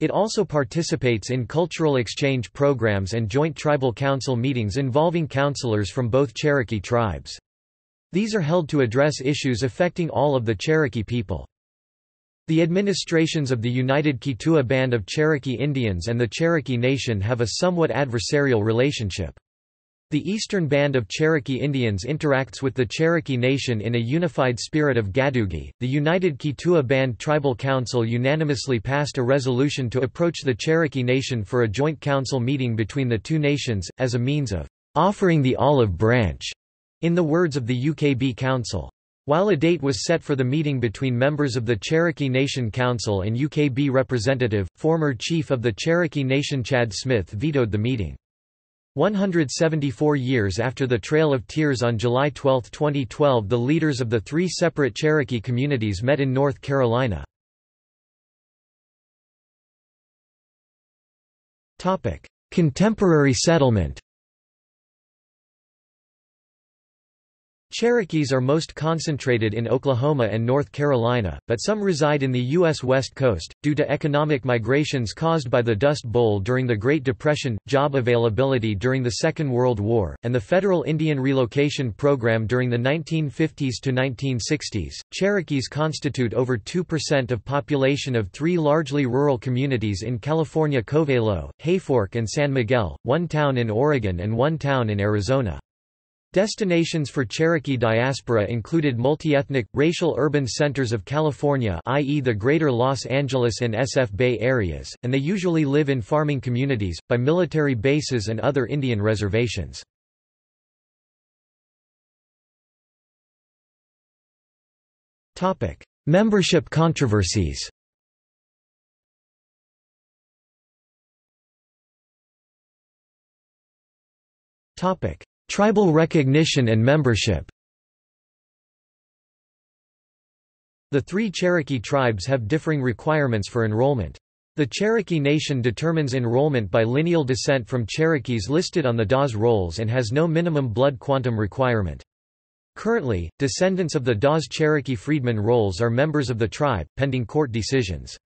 S1: It also participates in cultural exchange programs and joint tribal council meetings involving counselors from both Cherokee tribes. These are held to address issues affecting all of the Cherokee people. The administrations of the United Keetoowah Band of Cherokee Indians and the Cherokee Nation have a somewhat adversarial relationship. The Eastern Band of Cherokee Indians interacts with the Cherokee Nation in a unified spirit of Gadugi. The United Keetoowah Band Tribal Council unanimously passed a resolution to approach the Cherokee Nation for a joint council meeting between the two nations, as a means of offering the olive branch, in the words of the UKB Council. While a date was set for the meeting between members of the Cherokee Nation Council and UKB representative, former chief of the Cherokee Nation Chad Smith vetoed the meeting. 174 years after the Trail of Tears on July 12, 2012 the leaders of the three separate Cherokee communities met in North Carolina. Contemporary settlement Cherokees are most concentrated in Oklahoma and North Carolina, but some reside in the U.S. West Coast, due to economic migrations caused by the Dust Bowl during the Great Depression, job availability during the Second World War, and the Federal Indian Relocation Program during the 1950s to 1960s. Cherokees constitute over 2% of population of three largely rural communities in California Covelo, Hayfork and San Miguel, one town in Oregon and one town in Arizona. Destinations for Cherokee diaspora included multiethnic, racial urban centers of California i.e. the greater Los Angeles and SF Bay areas, and they usually live in farming communities, by military bases and other Indian reservations. Membership controversies Topic: Tribal recognition and membership The three Cherokee tribes have differing requirements for enrollment. The Cherokee Nation determines enrollment by lineal descent from Cherokees listed on the Dawes rolls and has no minimum blood quantum requirement. Currently, descendants of the Dawes Cherokee Freedmen rolls are members of the tribe, pending court decisions.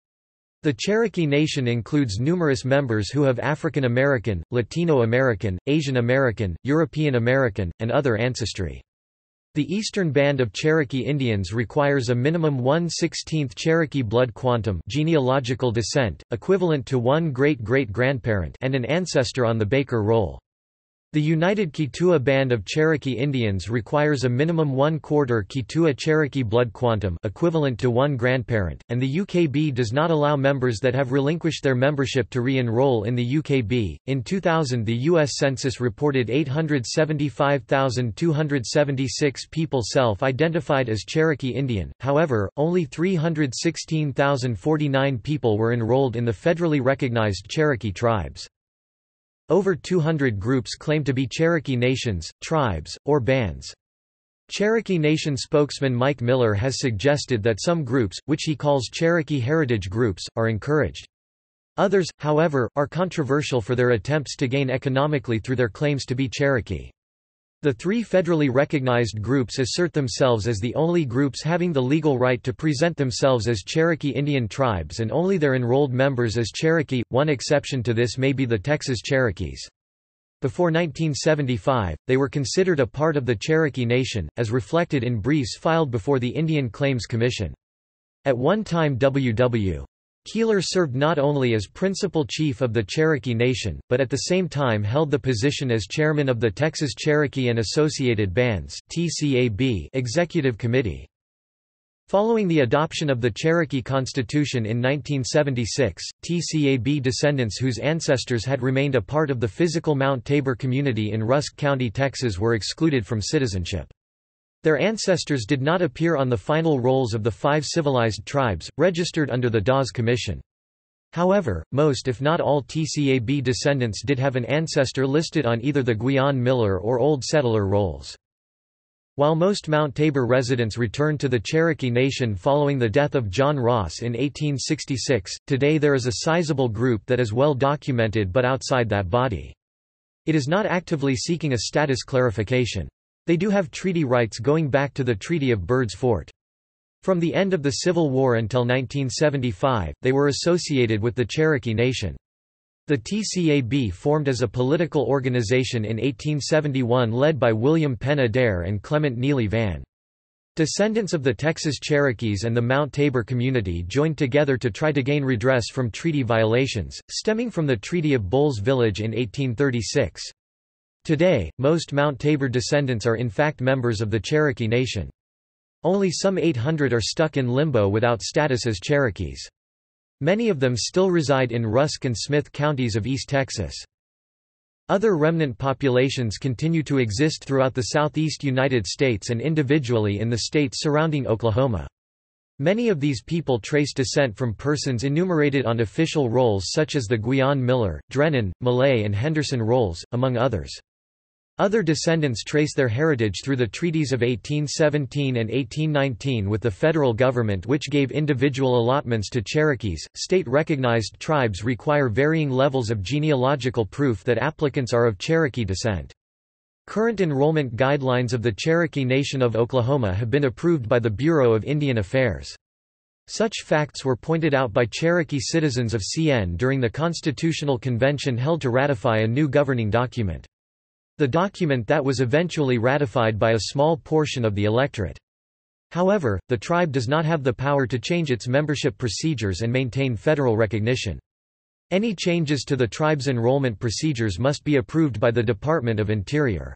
S1: The Cherokee Nation includes numerous members who have African American, Latino American, Asian American, European American, and other ancestry. The Eastern Band of Cherokee Indians requires a minimum 1/16th Cherokee blood quantum genealogical descent, equivalent to one great-great-grandparent and an ancestor on the Baker roll. The United Keetoowah Band of Cherokee Indians requires a minimum one-quarter Keetoowah Cherokee blood quantum equivalent to one grandparent, and the UKB does not allow members that have relinquished their membership to re-enroll in the UKB. In 2000 the U.S. Census reported 875,276 people self-identified as Cherokee Indian, however, only 316,049 people were enrolled in the federally recognized Cherokee tribes. Over 200 groups claim to be Cherokee nations, tribes, or bands. Cherokee Nation spokesman Mike Miller has suggested that some groups, which he calls Cherokee heritage groups, are encouraged. Others, however, are controversial for their attempts to gain economically through their claims to be Cherokee. The three federally recognized groups assert themselves as the only groups having the legal right to present themselves as Cherokee Indian tribes and only their enrolled members as Cherokee. One exception to this may be the Texas Cherokees. Before 1975, they were considered a part of the Cherokee Nation, as reflected in briefs filed before the Indian Claims Commission. At one time W.W. Keeler served not only as principal chief of the Cherokee Nation, but at the same time held the position as chairman of the Texas Cherokee and Associated Bands Executive Committee. Following the adoption of the Cherokee Constitution in 1976, TCAB descendants whose ancestors had remained a part of the physical Mount Tabor community in Rusk County, Texas were excluded from citizenship. Their ancestors did not appear on the final rolls of the five civilized tribes, registered under the Dawes Commission. However, most if not all TCAB descendants did have an ancestor listed on either the Guion Miller or Old Settler rolls. While most Mount Tabor residents returned to the Cherokee Nation following the death of John Ross in 1866, today there is a sizable group that is well documented but outside that body. It is not actively seeking a status clarification. They do have treaty rights going back to the Treaty of Bird's Fort. From the end of the Civil War until 1975, they were associated with the Cherokee Nation. The TCAB formed as a political organization in 1871 led by William Penn Adair and Clement Neely Vann. Descendants of the Texas Cherokees and the Mount Tabor community joined together to try to gain redress from treaty violations, stemming from the Treaty of Bowles Village in 1836. Today, most Mount Tabor descendants are in fact members of the Cherokee Nation. Only some 800 are stuck in limbo without status as Cherokees. Many of them still reside in Rusk and Smith counties of East Texas. Other remnant populations continue to exist throughout the southeast United States and individually in the states surrounding Oklahoma. Many of these people trace descent from persons enumerated on official rolls such as the Guion Miller, Drennen, Mullay and Henderson rolls, among others. Other descendants trace their heritage through the treaties of 1817 and 1819 with the federal government which gave individual allotments to Cherokees. State-recognized tribes require varying levels of genealogical proof that applicants are of Cherokee descent. Current enrollment guidelines of the Cherokee Nation of Oklahoma have been approved by the Bureau of Indian Affairs. Such facts were pointed out by Cherokee citizens of CN during the Constitutional Convention held to ratify a new governing document the document that was eventually ratified by a small portion of the electorate. However, the tribe does not have the power to change its membership procedures and maintain federal recognition. Any changes to the tribe's enrollment procedures must be approved by the Department of Interior.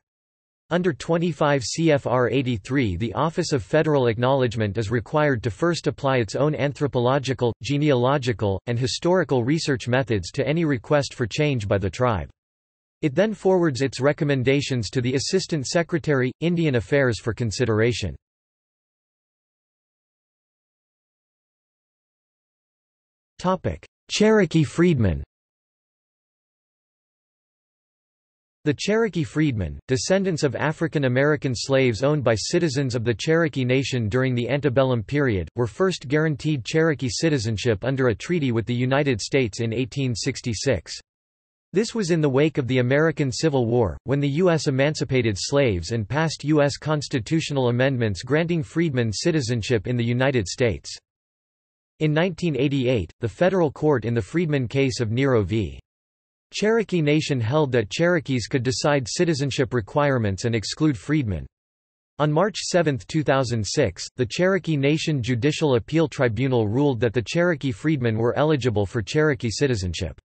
S1: Under 25 CFR 83 the Office of Federal Acknowledgement is required to first apply its own anthropological, genealogical, and historical research methods to any request for change by the tribe. It then forwards its recommendations to the Assistant Secretary, Indian Affairs for consideration. Cherokee freedmen The Cherokee freedmen, descendants of African American slaves owned by citizens of the Cherokee Nation during the antebellum period, were first guaranteed Cherokee citizenship under a treaty with the United States in 1866. This was in the wake of the American Civil War, when the U.S. emancipated slaves and passed U.S. constitutional amendments granting freedmen citizenship in the United States. In 1988, the federal court in the Freedmen case of Nero v. Cherokee Nation held that Cherokees could decide citizenship requirements and exclude freedmen. On March 7, 2006, the Cherokee Nation Judicial Appeal Tribunal ruled that the Cherokee freedmen were eligible for Cherokee citizenship.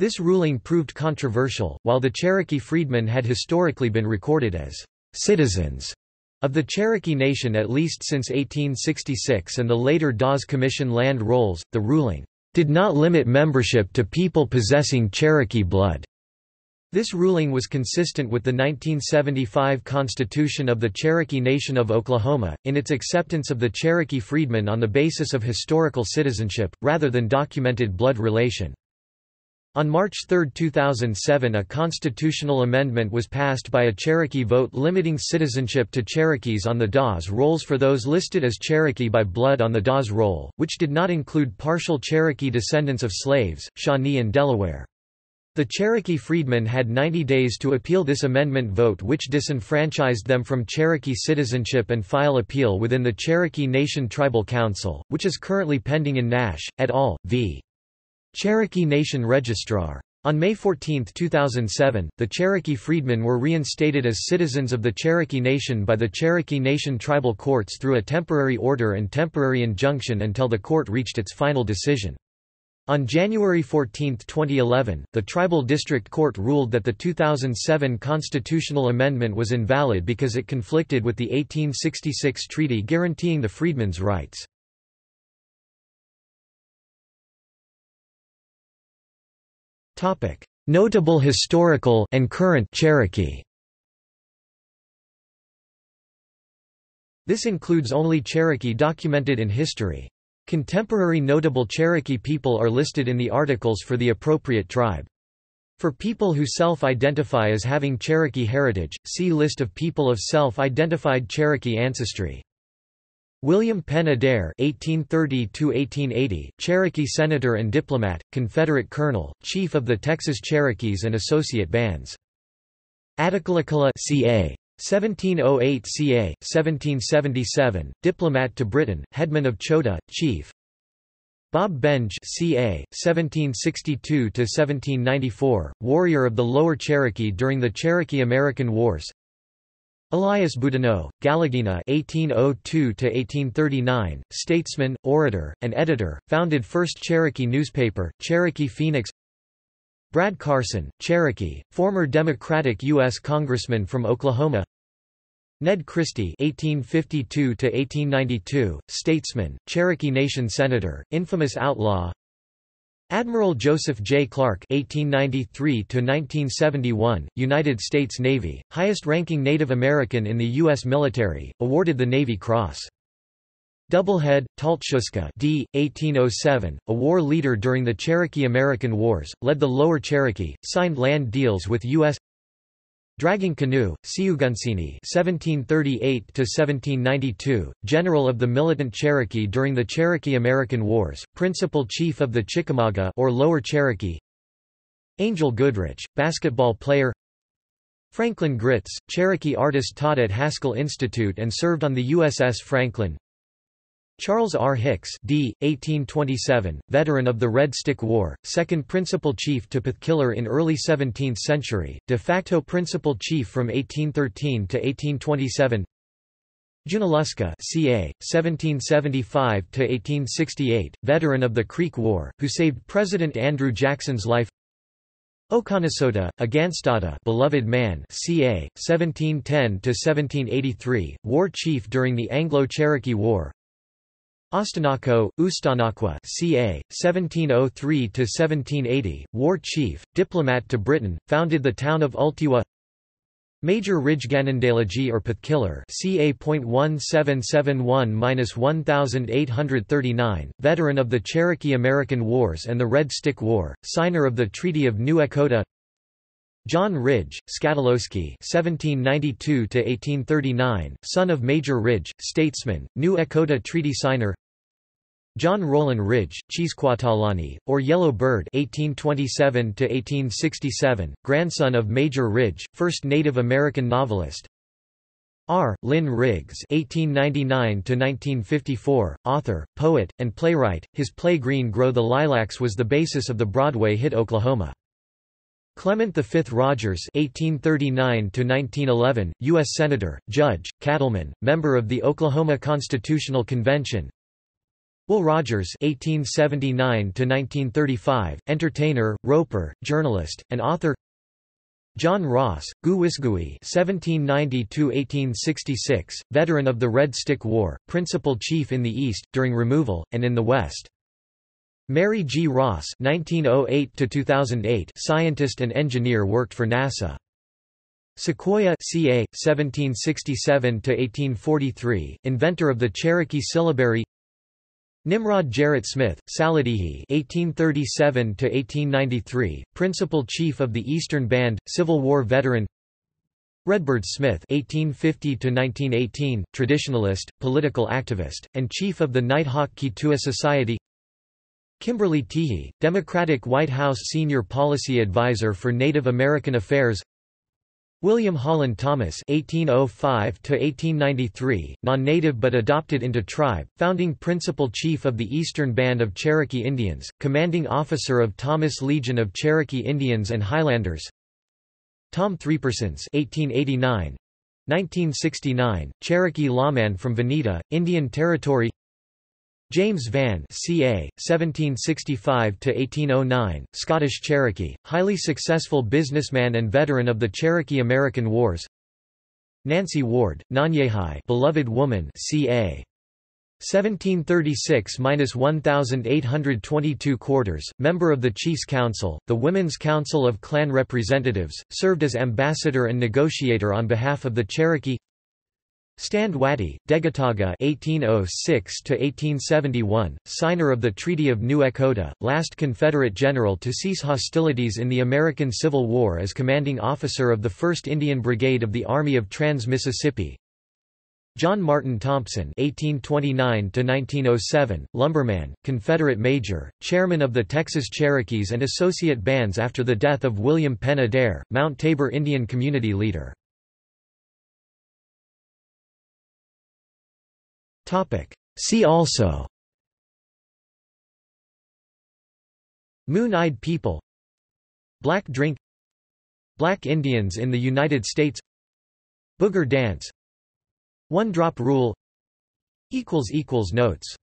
S1: This ruling proved controversial, while the Cherokee freedmen had historically been recorded as citizens of the Cherokee Nation at least since 1866 and the later Dawes Commission land rolls, the ruling did not limit membership to people possessing Cherokee blood. This ruling was consistent with the 1975 Constitution of the Cherokee Nation of Oklahoma, in its acceptance of the Cherokee freedmen on the basis of historical citizenship, rather than documented blood relation. On March 3, 2007 a constitutional amendment was passed by a Cherokee vote limiting citizenship to Cherokees on the Dawes rolls for those listed as Cherokee by blood on the Dawes roll, which did not include partial Cherokee descendants of slaves, Shawnee and Delaware. The Cherokee freedmen had 90 days to appeal this amendment vote which disenfranchised them from Cherokee citizenship and file appeal within the Cherokee Nation Tribal Council, which is currently pending in Nash, et al. v. Cherokee Nation Registrar. On May 14, 2007, the Cherokee freedmen were reinstated as citizens of the Cherokee Nation by the Cherokee Nation tribal courts through a temporary order and temporary injunction until the court reached its final decision. On January 14, 2011, the Tribal District Court ruled that the 2007 constitutional amendment was invalid because it conflicted with the 1866 treaty guaranteeing the freedmen's rights. Notable historical and current Cherokee This includes only Cherokee documented in history. Contemporary notable Cherokee people are listed in the articles for the appropriate tribe. For people who self-identify as having Cherokee heritage, see List of people of self-identified Cherokee ancestry. William Penn Adair (1830–1880), Cherokee senator and diplomat, Confederate colonel, chief of the Texas Cherokees and associate bands. Attakullakulla ca. 1708 ca. 1777, diplomat to Britain, headman of Chota, chief. Bob Benge ca. 1762–1794, warrior of the Lower Cherokee during the Cherokee-American Wars Elias Boudinot, Galagina (1802–1839), statesman, orator, and editor, founded first Cherokee newspaper, Cherokee Phoenix. Brad Carson, Cherokee, former Democratic U.S. congressman from Oklahoma. Ned Christie (1852–1892), statesman, Cherokee Nation senator, infamous outlaw. Admiral Joseph J. Clark (1893–1971), United States Navy, highest-ranking Native American in the U.S. military, awarded the Navy Cross. Doublehead, Taltschuska d. 1807, a war leader during the Cherokee-American Wars, led the Lower Cherokee, signed land deals with U.S. Dragging Canoe, Siugunsini (1738–1792), general of the militant Cherokee during the Cherokee-American Wars, principal chief of the Chickamauga or Lower Cherokee. Angel Goodrich, basketball player. Franklin Gritts, Cherokee artist taught at Haskell Institute and served on the USS Franklin. Charles R. Hicks d. 1827, veteran of the Red Stick War, second principal chief to Pathkiller in early 17th century, de facto principal chief from 1813 to 1827 Junaluska ca. 1775–1868, veteran of the Creek War, who saved President Andrew Jackson's life Oconostota, Aganstada beloved man ca. 1710–1783, war chief during the Anglo-Cherokee War Ostenaco, Ustanaqua ca. 1703–1780, war chief, diplomat to Britain, founded the town of Ultiwa Major Ridgeganandalaji or Pathkiller ca.1771–1839, veteran of the Cherokee-American Wars and the Red Stick War, signer of the Treaty of New Echota John Ridge, Skatulowski (1792–1839), son of Major Ridge, statesman, New Echota Treaty signer. John Rollin Ridge, Cheesquatalawny, or Yellow Bird (1827–1867), grandson of Major Ridge, first Native American novelist. R. Lynn Riggs (1899–1954), author, poet, and playwright. His play Green Grow the Lilacs was the basis of the Broadway hit Oklahoma. Clement V. Rogers (1839–1911), U.S. Senator, Judge, Cattleman, member of the Oklahoma Constitutional Convention. Will Rogers (1879–1935), entertainer, roper, journalist, and author. John Ross, Guwisgui (1790–1866), veteran of the Red Stick War, principal chief in the East during removal and in the West. Mary G. Ross (1908–2008), scientist and engineer, worked for NASA. Sequoyah ca. 1767–1843, inventor of the Cherokee syllabary. Nimrod Jarrett Smith, Saladihi (1837–1893), principal chief of the Eastern Band, Civil War veteran. Redbird Smith (1850–1918), traditionalist, political activist, and chief of the Nighthawk Keetoowah Society. Kimberly Teehee, Democratic White House Senior Policy Advisor for Native American Affairs William Holland Thomas (1805–1893), non-native but adopted into tribe, founding principal chief of the Eastern Band of Cherokee Indians, commanding officer of Thomas Legion of Cherokee Indians and Highlanders. Tom Threepersons (1889), 1969, Cherokee lawman from Vinita, Indian Territory. James Vann ca. 1765–1809, Scottish Cherokee, highly successful businessman and veteran of the Cherokee-American Wars Nancy Ward, Nanyehi beloved woman ca. 1736–1822 quarters, member of the Chiefs Council, the Women's Council of Clan Representatives, served as ambassador and negotiator on behalf of the Cherokee Stand Watie, Degataga (1806–1871), signer of the Treaty of New Echota, last Confederate general to cease hostilities in the American Civil War as commanding officer of the 1st Indian Brigade of the Army of Trans-Mississippi. John Martin Thompson (1829–1907), lumberman, Confederate major, chairman of the Texas Cherokees and associate bands after the death of William Penn Adair, Mount Tabor Indian community leader. See also. Moon-eyed people. Black drink. Black Indians in the United States. Booger dance. One drop rule. Notes